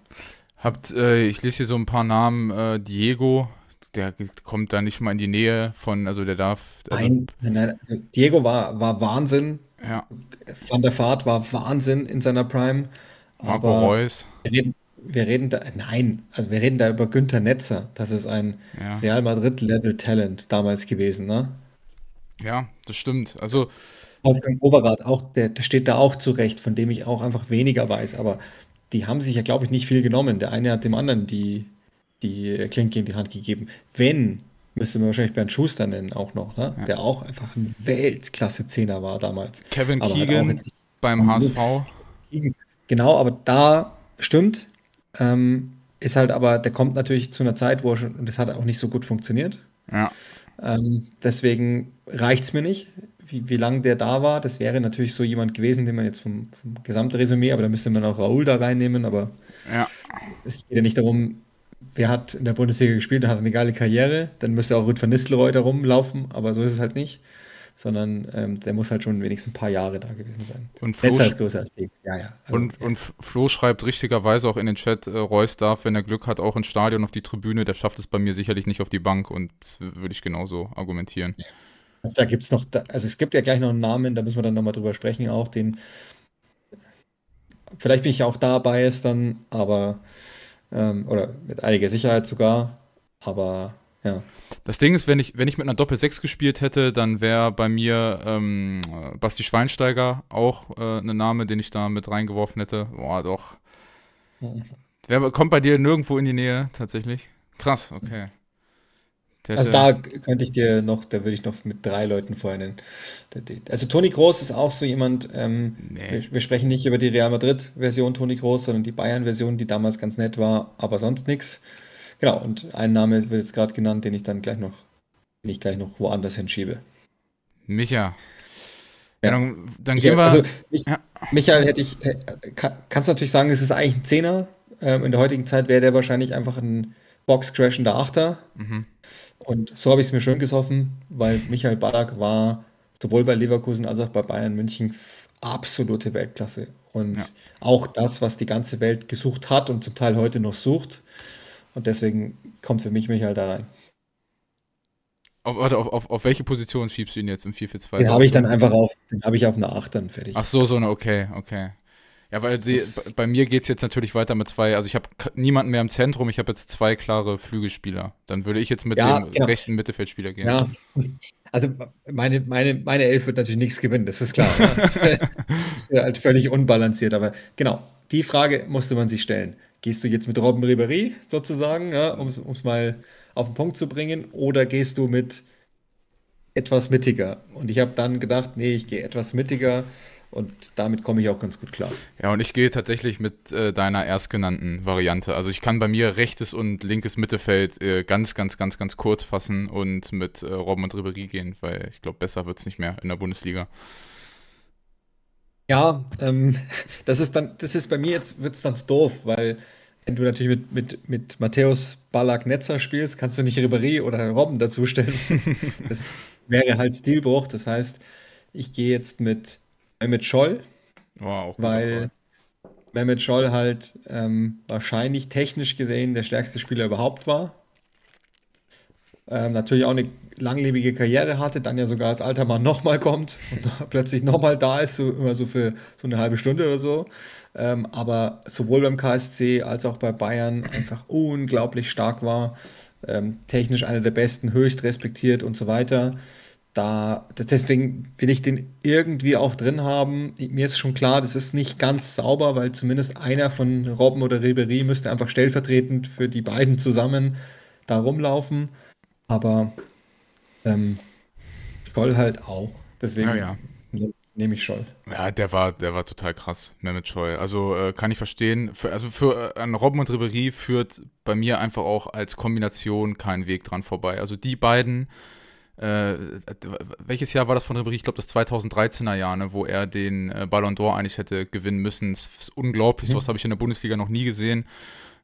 Habt, äh, ich lese hier so ein paar Namen, äh, Diego, der kommt da nicht mal in die Nähe von, also der darf. Also nein, nein, also Diego war, war Wahnsinn. Ja. Van der Vaart war Wahnsinn in seiner Prime. Marco aber Reus. Wir reden, wir reden da, nein, also wir reden da über Günther Netzer. Das ist ein ja. Real Madrid-Level-Talent damals gewesen, ne? Ja, das stimmt. Also. Wolfgang Overath, auch, der, der steht da auch zurecht, von dem ich auch einfach weniger weiß, aber die haben sich ja, glaube ich, nicht viel genommen. Der eine hat dem anderen die, die Klinke in die Hand gegeben. Wenn, müsste man wahrscheinlich Bernd Schuster nennen auch noch, ne? Ja. der auch einfach ein Weltklasse-Zehner war damals. Kevin aber Keegan halt beim HSV. Genau, aber da stimmt. Ähm, ist halt aber, der kommt natürlich zu einer Zeit, wo er schon, und das hat auch nicht so gut funktioniert. Ja. Ähm, deswegen reicht es mir nicht, wie, wie lange der da war. Das wäre natürlich so jemand gewesen, den man jetzt vom, vom Gesamtresümee, aber da müsste man auch Raoul da reinnehmen, aber ja. es geht ja nicht darum, wer hat in der Bundesliga gespielt und hat eine geile Karriere, dann müsste auch Rüd van Nistelrooy da rumlaufen, aber so ist es halt nicht. Sondern ähm, der muss halt schon wenigstens ein paar Jahre da gewesen sein. Und Flo, ist größer als die. Ja, ja. Also, und, ja. und Flo schreibt richtigerweise auch in den Chat, äh, Reus darf, wenn er Glück hat, auch ins Stadion auf die Tribüne. Der schafft es bei mir sicherlich nicht auf die Bank und das würde ich genauso argumentieren. Also da gibt es noch, also es gibt ja gleich noch einen Namen, da müssen wir dann nochmal drüber sprechen, auch den, vielleicht bin ich auch dabei es dann, aber ähm, oder mit einiger Sicherheit sogar. Aber ja. Das Ding ist, wenn ich, wenn ich mit einer Doppel-6 gespielt hätte, dann wäre bei mir ähm, Basti Schweinsteiger auch äh, ein Name, den ich da mit reingeworfen hätte. Boah, doch. Wer kommt bei dir nirgendwo in die Nähe, tatsächlich? Krass, okay. Der, also da könnte ich dir noch, da würde ich noch mit drei Leuten vorher nennen. Also Toni Groß ist auch so jemand, ähm, nee. wir, wir, sprechen nicht über die Real Madrid-Version Toni Groß, sondern die Bayern-Version, die damals ganz nett war, aber sonst nichts. Genau, und ein Name wird jetzt gerade genannt, den ich dann gleich noch, den ich gleich noch woanders hinschiebe. Micha. Ja, dann, dann gehen wir. Also, mich, ja. Michael hätte ich, äh, kann, kannst natürlich sagen, es ist eigentlich ein Zehner. Ähm, in der heutigen Zeit wäre der wahrscheinlich einfach ein Box-crashender Achter. Mhm. Und so habe ich es mir schön gesoffen, weil Michael Ballack war sowohl bei Leverkusen als auch bei Bayern München absolute Weltklasse. Und ja. auch das, was die ganze Welt gesucht hat und zum Teil heute noch sucht. Und deswegen kommt für mich Michael da rein. Auf, warte, auf, auf, auf welche Position schiebst du ihn jetzt im 4-4-2? Den habe ich dann einfach auf, den habe ich auf eine 8 dann fertig. Ach so, so eine, okay, okay. Ja, weil sie, bei mir geht es jetzt natürlich weiter mit zwei. Also ich habe niemanden mehr im Zentrum, ich habe jetzt zwei klare Flügelspieler. Dann würde ich jetzt mit ja, dem genau. rechten Mittelfeldspieler gehen. Ja, also meine, meine, meine Elf wird natürlich nichts gewinnen, das ist klar. das ist halt völlig unbalanciert. Aber genau, die Frage musste man sich stellen. Gehst du jetzt mit Robben Ribéry sozusagen, ja, um es mal auf den Punkt zu bringen, oder gehst du mit etwas mittiger? Und ich habe dann gedacht, nee, ich gehe etwas mittiger und damit komme ich auch ganz gut klar. Ja, und ich gehe tatsächlich mit äh, deiner erstgenannten Variante. Also ich kann bei mir rechtes und linkes Mittelfeld äh, ganz, ganz, ganz, ganz kurz fassen und mit äh, Robben und Ribéry gehen, weil ich glaube, besser wird es nicht mehr in der Bundesliga. Ja, ähm, das ist dann, das ist bei mir jetzt, wird es dann doof, weil wenn du natürlich mit, mit, mit Matthäus Ballack Netzer spielst, kannst du nicht Ribéry oder Robben dazustellen. das wäre halt Stilbruch. Das heißt, ich gehe jetzt mit Mehmet Scholl, oh, weil Mehmet Scholl halt ähm, wahrscheinlich technisch gesehen der stärkste Spieler überhaupt war. Ähm, natürlich auch eine langlebige Karriere hatte, dann ja sogar als alter Mann nochmal kommt und plötzlich nochmal da ist, so immer so für so eine halbe Stunde oder so. Ähm, aber sowohl beim KSC als auch bei Bayern einfach unglaublich stark war. Ähm, technisch einer der besten, höchst respektiert und so weiter da, deswegen will ich den irgendwie auch drin haben. Mir ist schon klar, das ist nicht ganz sauber, weil zumindest einer von Robben oder Ribery müsste einfach stellvertretend für die beiden zusammen da rumlaufen. Aber ähm, Scholl halt auch. Deswegen ja, ja. nehme ich Scholl. Ja, der war, der war total krass, Mehmet Scholl. Also äh, kann ich verstehen. Für, also für äh, Robben und Ribery führt bei mir einfach auch als Kombination kein Weg dran vorbei. Also die beiden äh, welches Jahr war das von Ribéry? Ich glaube, das 2013er Jahr, ne, wo er den äh, Ballon d'Or eigentlich hätte gewinnen müssen. Das ist unglaublich, mhm. sowas habe ich in der Bundesliga noch nie gesehen.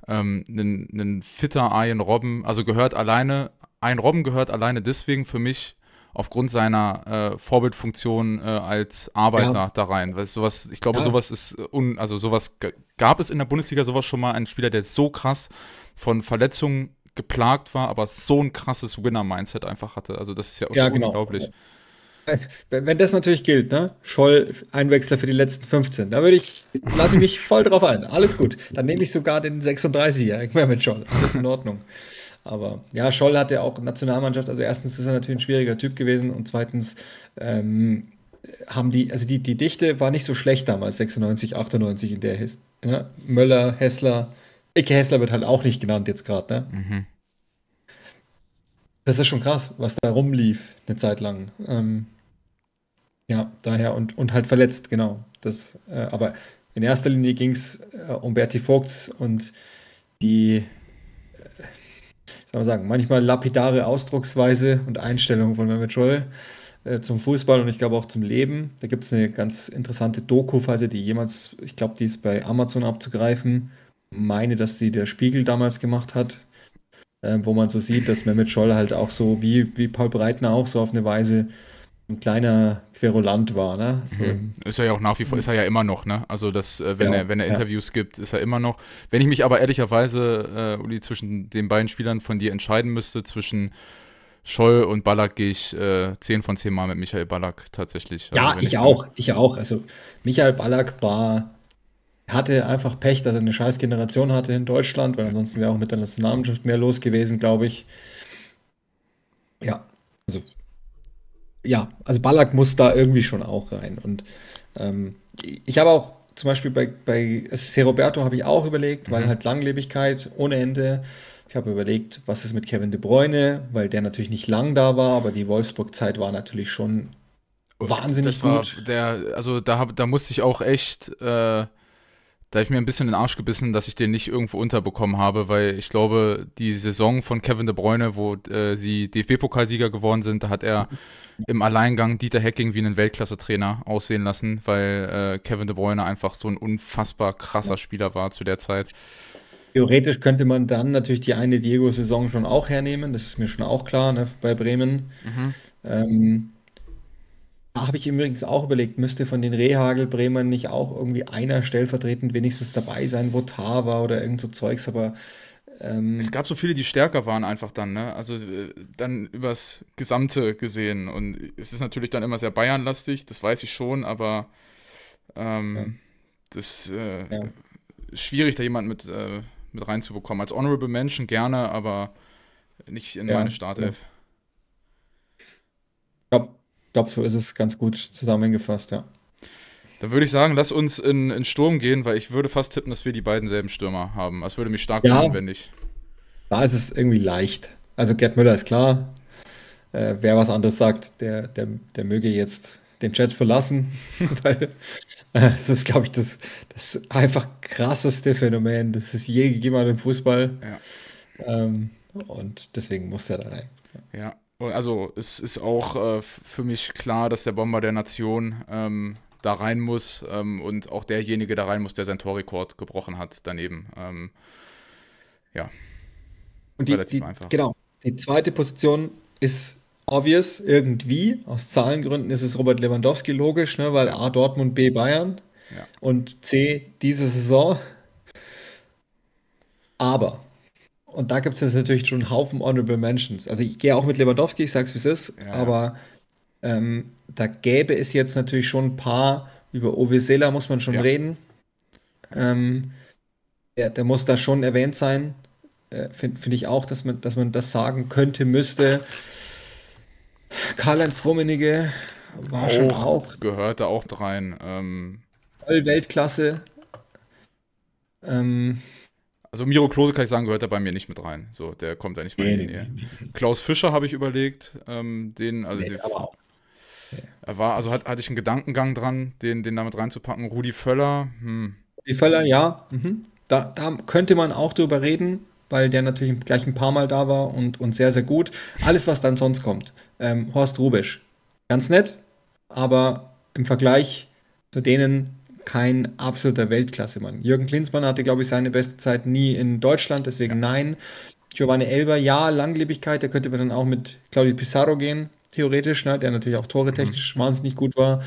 Ähm, ein fitter Ian Robben, also gehört alleine, Ian Robben gehört alleine deswegen für mich aufgrund seiner äh, Vorbildfunktion äh, als Arbeiter ja. da rein. Weil sowas, ich glaube, ja. sowas ist un, also sowas gab es in der Bundesliga sowas schon mal, ein Spieler, der so krass von Verletzungen geplagt war, aber so ein krasses Winner-Mindset einfach hatte. Also das ist ja, ja so genau. unglaublich. Wenn das natürlich gilt, ne? Scholl, Einwechsler für die letzten 15, da würde ich, lasse ich mich voll drauf ein. Alles gut. Dann nehme ich sogar den 36er mehr mit Scholl. Alles in Ordnung. Aber ja, Scholl hat ja auch Nationalmannschaft. Also erstens ist er natürlich ein schwieriger Typ gewesen und zweitens ähm, haben die, also die, die Dichte war nicht so schlecht damals, 96, 98 in der Hist. Ja? Möller, Hessler, Icke Hessler wird halt auch nicht genannt jetzt gerade, ne? Mhm. Das ist schon krass, was da rumlief eine Zeit lang. Ähm, ja, daher und, und halt verletzt, genau. Das, äh, aber in erster Linie ging es äh, um Bertie Vogts und die, äh, soll man sagen, manchmal lapidare Ausdrucksweise und Einstellung von Mehmet Scholl äh, zum Fußball und ich glaube auch zum Leben. Da gibt es eine ganz interessante Doku, falls ihr die jemals, ich glaube, die ist bei Amazon abzugreifen. Meine, dass die der Spiegel damals gemacht hat, äh, wo man so sieht, dass Mehmet Scholl halt auch so, wie, wie Paul Breitner auch so auf eine Weise ein kleiner Querulant war, ne? So. Mhm. Ist er ja auch nach wie vor, ist er ja immer noch, ne? Also das, äh, wenn ja, er, wenn er Interviews ja. gibt, ist er immer noch. Wenn ich mich aber ehrlicherweise, äh, Uli, zwischen den beiden Spielern von dir entscheiden müsste, zwischen Scholl und Ballack gehe ich äh, 10 von 10 Mal mit Michael Ballack tatsächlich. Also, ja, ich, ich auch, ich auch. Also Michael Ballack war, hatte einfach Pech, dass er eine scheiß Generation hatte in Deutschland, weil ansonsten wäre auch mit der Nationalmannschaft mehr los gewesen, glaube ich. Ja, also ja, also Ballack muss da irgendwie schon auch rein. Und ähm, ich habe auch zum Beispiel bei, bei habe ich auch überlegt, weil mhm. halt Langlebigkeit ohne Ende. Ich habe überlegt, was ist mit Kevin De Bruyne, weil der natürlich nicht lang da war, aber die Wolfsburg-Zeit war natürlich schon wahnsinnig das war gut. Der, also da, hab, da musste ich auch echt, äh, da habe ich mir ein bisschen in den Arsch gebissen, dass ich den nicht irgendwo unterbekommen habe, weil ich glaube, die Saison von Kevin De Bruyne, wo äh, sie DFB-Pokalsieger geworden sind, da hat er im Alleingang Dieter Hecking wie einen Weltklasse-Trainer aussehen lassen, weil äh, Kevin De Bruyne einfach so ein unfassbar krasser Spieler war zu der Zeit. Theoretisch könnte man dann natürlich die eine Diego-Saison schon auch hernehmen, das ist mir schon auch klar ne, bei Bremen. Mhm. Ähm, habe ich übrigens auch überlegt, müsste von den Rehagel-Bremern nicht auch irgendwie einer stellvertretend wenigstens dabei sein, wo Tar war oder irgend so Zeugs, aber ähm, es gab so viele, die stärker waren einfach dann, ne? Also äh, dann übers Gesamte gesehen. Und es ist natürlich dann immer sehr Bayernlastig, das weiß ich schon, aber ähm, ja. das äh, ja. schwierig, da jemanden mit, äh, mit reinzubekommen. Als Honorable Mention gerne, aber nicht in ja, meine Startelf. Ich glaube, glaub, so ist es ganz gut zusammengefasst, ja. Dann würde ich sagen, lass uns in, in Sturm gehen, weil ich würde fast tippen, dass wir die beiden selben Stürmer haben. Das würde mich stark ja, machen, wenn nicht. Da ist es irgendwie leicht. Also Gerd Müller ist klar. Äh, wer was anderes sagt, der, der, der möge jetzt den Chat verlassen, weil äh, es ist, glaube ich, das, das einfach krasseste Phänomen, das es je gegeben hat im Fußball. Ja. Ähm, und deswegen muss er da rein. Ja, also es ist auch äh, für mich klar, dass der Bomber der Nation ähm, da rein muss ähm, und auch derjenige da rein muss, der seinen Torrekord gebrochen hat daneben. Ähm, ja. Und die, relativ die, einfach. Genau. Die zweite Position ist obvious irgendwie. Aus Zahlengründen ist es Robert Lewandowski logisch, ne, weil A Dortmund, B Bayern ja. und C diese Saison. Aber, und da gibt es jetzt natürlich schon einen Haufen Honorable Mentions. Also ich gehe auch mit Lewandowski, ich sag's wie es ist, ja. aber ähm, da gäbe es jetzt natürlich schon ein paar, über Owe Sela muss man schon ja. reden. Ähm, der, der, muss da schon erwähnt sein. Äh, Finde find ich auch, dass man, dass man das sagen könnte, müsste. Karl-Heinz Rummenigge war auch, schon auch. Gehört da auch rein. Ähm, Voll Weltklasse. Ähm, also Miro Klose kann ich sagen, gehört da bei mir nicht mit rein. So, der kommt da nicht mehr nee, in die Nähe. Nee, nee, Klaus Fischer habe ich überlegt, ähm, den, also auch. Er war, also hat, hatte ich einen Gedankengang dran, den, den damit reinzupacken. Rudi Völler, hm. Rudi Völler, ja. Mhm. Da, da könnte man auch drüber reden. weil der natürlich gleich ein paar Mal da war und, und sehr, sehr gut. Alles, was dann sonst kommt. Ähm, Horst Rubisch, ganz nett, aber im Vergleich zu denen kein absoluter Weltklasse-Mann. Jürgen Klinsmann hatte, glaube ich, seine beste Zeit nie in Deutschland, deswegen ja. nein. Giovanni Elber, ja, Langlebigkeit, der könnte man dann auch mit Claudio Pizarro gehen, theoretisch, ne, der natürlich auch tore technisch mhm. wahnsinnig gut war.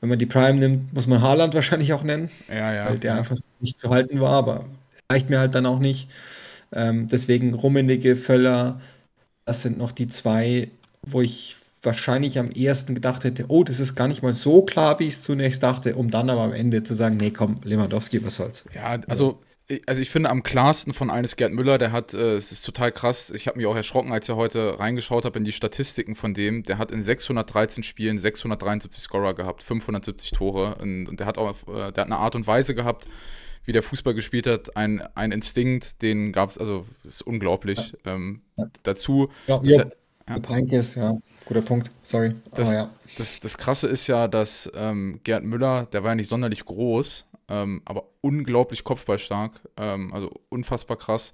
Wenn man die Prime nimmt, muss man Haaland wahrscheinlich auch nennen, ja, ja, weil der einfach nicht zu halten war, aber reicht mir halt dann auch nicht. Ähm, deswegen Rummenigge, Völler, das sind noch die zwei, wo ich wahrscheinlich am ehesten gedacht hätte, oh, das ist gar nicht mal so klar, wie ich es zunächst dachte, um dann aber am Ende zu sagen, nee, komm, Lewandowski, was soll's. Ja, also also ich finde am klarsten von eines Gerd Müller, der hat, äh, es ist total krass, ich habe mich auch erschrocken, als ich heute reingeschaut habe in die Statistiken von dem, der hat in 613 Spielen 673 Scorer gehabt, 570 Tore und, und der hat auch, äh, der hat eine Art und Weise gehabt, wie der Fußball gespielt hat, ein, ein Instinkt, den gab es, also ist unglaublich. Ähm. Dazu. Ja, ja. ja. Heinkes, ja, guter Punkt, sorry. Das, ja. das, das Krasse ist ja, dass ähm, Gerd Müller, der war ja nicht sonderlich groß, ähm, aber unglaublich kopfballstark, ähm, also unfassbar krass.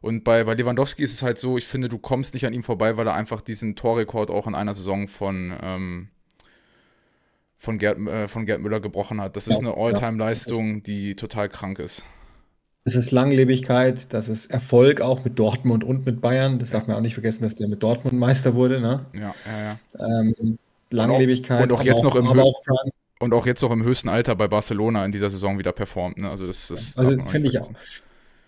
Und bei, bei Lewandowski ist es halt so, ich finde, du kommst nicht an ihm vorbei, weil er einfach diesen Torrekord auch in einer Saison von, ähm, von, Gerd, äh, von Gerd Müller gebrochen hat. Das ist eine All-Time-Leistung, ja. die total krank ist. Das ist Langlebigkeit, das ist Erfolg auch mit Dortmund und mit Bayern. Das darf man auch nicht vergessen, dass der mit Dortmund Meister wurde. Ne? Ja, ja, ja. Ähm, Langlebigkeit. Und auch, und auch jetzt auch, noch im auch und auch jetzt auch im höchsten Alter bei Barcelona in dieser Saison wieder performt. Ne? Also das, das also finde ich auch.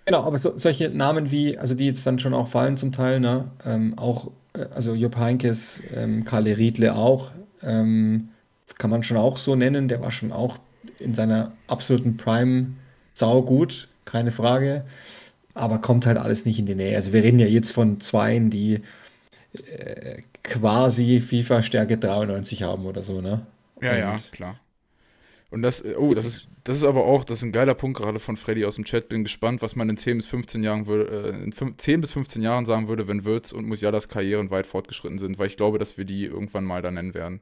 Genau, aber so, solche Namen wie, also die jetzt dann schon auch fallen zum Teil, ne? Ähm, auch, äh, also Jupp Heinkes, ähm, Karle Riedle auch, ähm, kann man schon auch so nennen. Der war schon auch in seiner absoluten Prime saugut, keine Frage. Aber kommt halt alles nicht in die Nähe. Also wir reden ja jetzt von Zweien, die äh, quasi FIFA-Stärke 93 haben oder so, ne? Ja, ja, klar. Und das, oh, das ist, das ist aber auch, das ist ein geiler Punkt gerade von Freddy aus dem Chat. Bin gespannt, was man in 10 bis 15 Jahren würde, äh, in 10 bis 15 Jahren sagen würde, wenn Würz und Musialas Karrieren weit fortgeschritten sind, weil ich glaube, dass wir die irgendwann mal da nennen werden.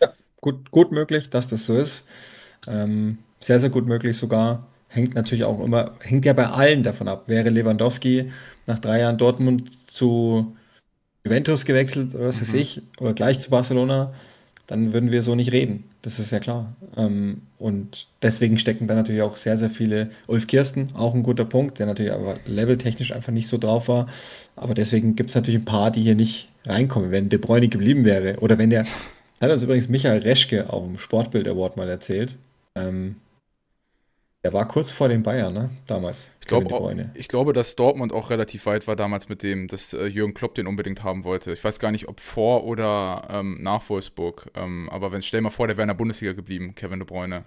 Ja, gut, gut möglich, dass das so ist. Ähm, sehr, sehr gut möglich sogar. Hängt natürlich auch immer, hängt ja bei allen davon ab. Wäre Lewandowski nach drei Jahren Dortmund zu Juventus gewechselt oder was mhm. weiß ich, oder gleich zu Barcelona, dann würden wir so nicht reden. Das ist ja klar. Ähm, und deswegen stecken da natürlich auch sehr, sehr viele. Ulf Kirsten, auch ein guter Punkt, der natürlich aber leveltechnisch einfach nicht so drauf war. Aber deswegen gibt es natürlich ein paar, die hier nicht reinkommen. Wenn De Bruyne geblieben wäre oder wenn der, hat uns übrigens Michael Reschke auf dem Sportbild Award mal erzählt. Ähm, er war kurz vor den Bayern, ne? Damals. Ich, glaub, auch, ich glaube, dass Dortmund auch relativ weit war damals mit dem, dass äh, Jürgen Klopp den unbedingt haben wollte. Ich weiß gar nicht, ob vor oder ähm, nach Wolfsburg. Ähm, aber wenn stell mal vor, der wäre in der Bundesliga geblieben, Kevin De Bruyne.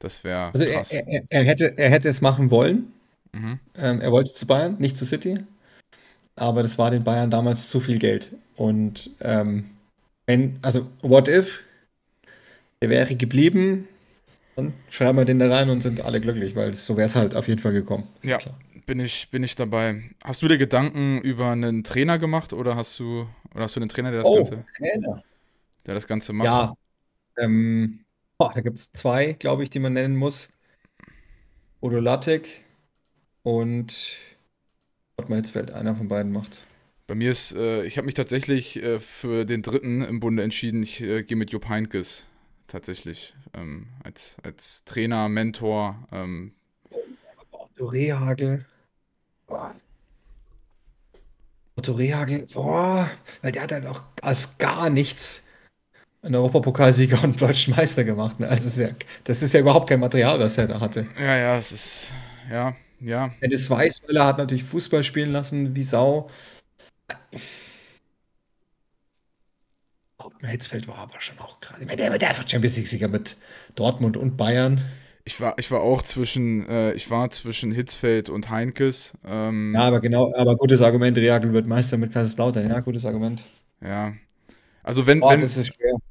Das wäre. Also krass. Er, er, er, hätte, er hätte es machen wollen. Mhm. Ähm, er wollte zu Bayern, nicht zu City. Aber das war den Bayern damals zu viel Geld. Und ähm, wenn, also what if? Er wäre geblieben, dann schreiben wir den da rein und sind alle glücklich, weil so wäre es halt auf jeden Fall gekommen. Ja, bin ich, bin ich dabei. Hast du dir Gedanken über einen Trainer gemacht oder hast du, oder hast du einen Trainer, der das oh, Ganze, Trainer. der das Ganze macht? Ja, ähm, oh, da gibt es zwei, glaube ich, die man nennen muss. Odo Lattek und Ottmar Hitzfeld. Einer von beiden macht's. Bei mir ist, äh, ich habe mich tatsächlich äh, für den dritten im Bunde entschieden. Ich äh, gehe mit Jupp Heinkes tatsächlich ähm, als, als Trainer, Mentor. Ähm. Otto Rehagel. Boah. Otto Rehagel, boah, weil der hat halt auch als gar nichts einen Europapokalsieger und deutschen Meister gemacht. Ne? Also ist ja, das ist ja überhaupt kein Material, was er da hatte. Ja, ja, es ist, ja, ja. Dennis Weißweiler hat natürlich Fußball spielen lassen, wie Sau. Hitzfeld war aber schon auch krass. Ich meine, der, der einfach Champions League-Sieger mit Dortmund und Bayern. Ich war, ich war auch zwischen, äh, ich war zwischen Hitzfeld und Heinkes. Ähm, ja, aber genau, aber gutes Argument, Reagel wird Meister mit Kaiserslautern, ja, gutes Argument. Ja. Also wenn, oh, wenn,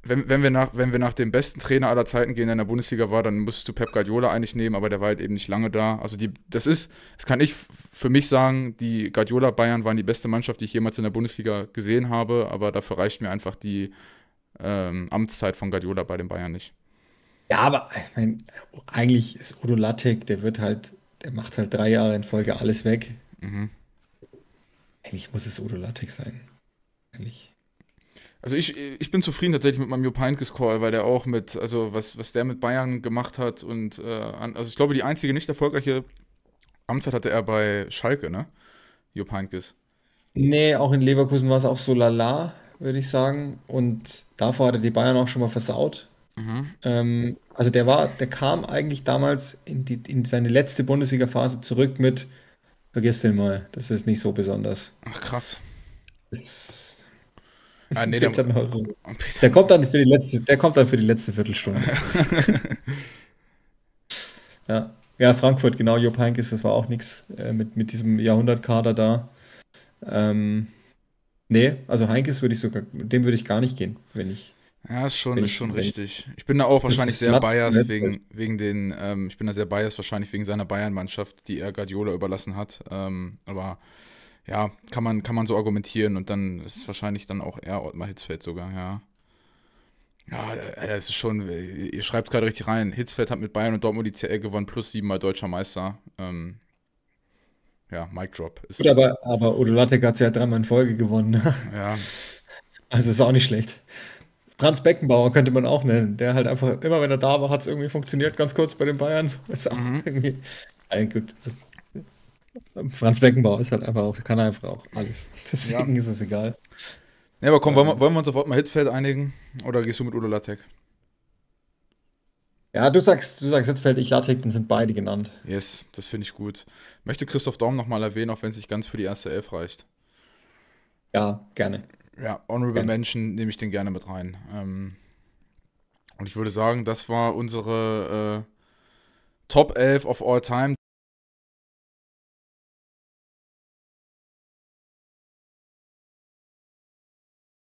wenn, wenn, wir nach, wenn wir nach dem besten Trainer aller Zeiten gehen, der in der Bundesliga war, dann musst du Pep Guardiola eigentlich nehmen, aber der war halt eben nicht lange da. Also die, das ist, das kann ich für mich sagen, die Guardiola Bayern waren die beste Mannschaft, die ich jemals in der Bundesliga gesehen habe, aber dafür reicht mir einfach die ähm, Amtszeit von Guardiola bei den Bayern nicht. Ja, aber ich mein, eigentlich ist Udo Lattek, der wird halt, der macht halt drei Jahre in Folge alles weg. Mhm. Eigentlich muss es Udo Lattek sein. Eigentlich. Also ich, ich bin zufrieden tatsächlich mit meinem Jupp Heynckes Call, weil der auch mit, also was, was der mit Bayern gemacht hat und äh, also ich glaube, die einzige nicht erfolgreiche Amtszeit hatte er bei Schalke, ne? Jupp Heynckes. Nee, auch in Leverkusen war es auch so lala, würde ich sagen. Und davor hatte die Bayern auch schon mal versaut. Mhm. Ähm, also der war, der kam eigentlich damals in die, in seine letzte Bundesliga-Phase zurück mit, vergiss den mal, das ist nicht so besonders. Ach krass. Das Ah, nee, der. Peter- Der kommt dann für die letzte, der kommt dann für die letzte Viertelstunde. Ja. Ja, Frankfurt, genau, Jupp Heynckes, das war auch nichts äh, mit, mit diesem Jahrhundertkader da. Ähm, nee, also Heynckes würde ich sogar, dem würde ich gar nicht gehen, wenn ich. Ja, ist schon, ist schon richtig. Ich bin da auch wahrscheinlich sehr biased wegen, wegen den, ähm, ich bin da sehr biased wahrscheinlich wegen seiner Bayern-Mannschaft, die er Guardiola überlassen hat. Ähm, aber ja, kann man, kann man so argumentieren und dann ist es wahrscheinlich dann auch eher Ottmar Hitzfeld sogar, ja. Ja, das ist schon, ihr schreibt gerade richtig rein. Hitzfeld hat mit Bayern und Dortmund die CL gewonnen, plus siebenmal deutscher Meister. Ähm, ja, Mic Drop. Ist, Gut, aber, aber Udo Lattek hat es ja dreimal in Folge gewonnen. ne? ja, Also ist auch nicht schlecht. Franz Beckenbauer könnte man auch nennen. Der halt einfach, immer wenn er da war, hat es irgendwie funktioniert, ganz kurz bei den Bayern. So ist auch Mhm. irgendwie. Ja, gut. Das, Franz Beckenbauer ist halt einfach auch, kann einfach auch alles. Deswegen ist es egal. Ja, aber komm, wollen wir, wollen wir uns auf Ottmar Hitzfeld einigen? Oder gehst du mit Udo Lattek? Ja, du sagst, du sagst jetzt fällt ich Lattek, dann sind beide genannt. Yes, das finde ich gut. Möchte Christoph Daum nochmal erwähnen, auch wenn es nicht ganz für die erste Elf reicht. Ja, gerne. Ja, Honorable Gerne. Mention nehme ich den gerne mit rein. Ähm, und ich würde sagen, das war unsere äh, Top 11 of all time.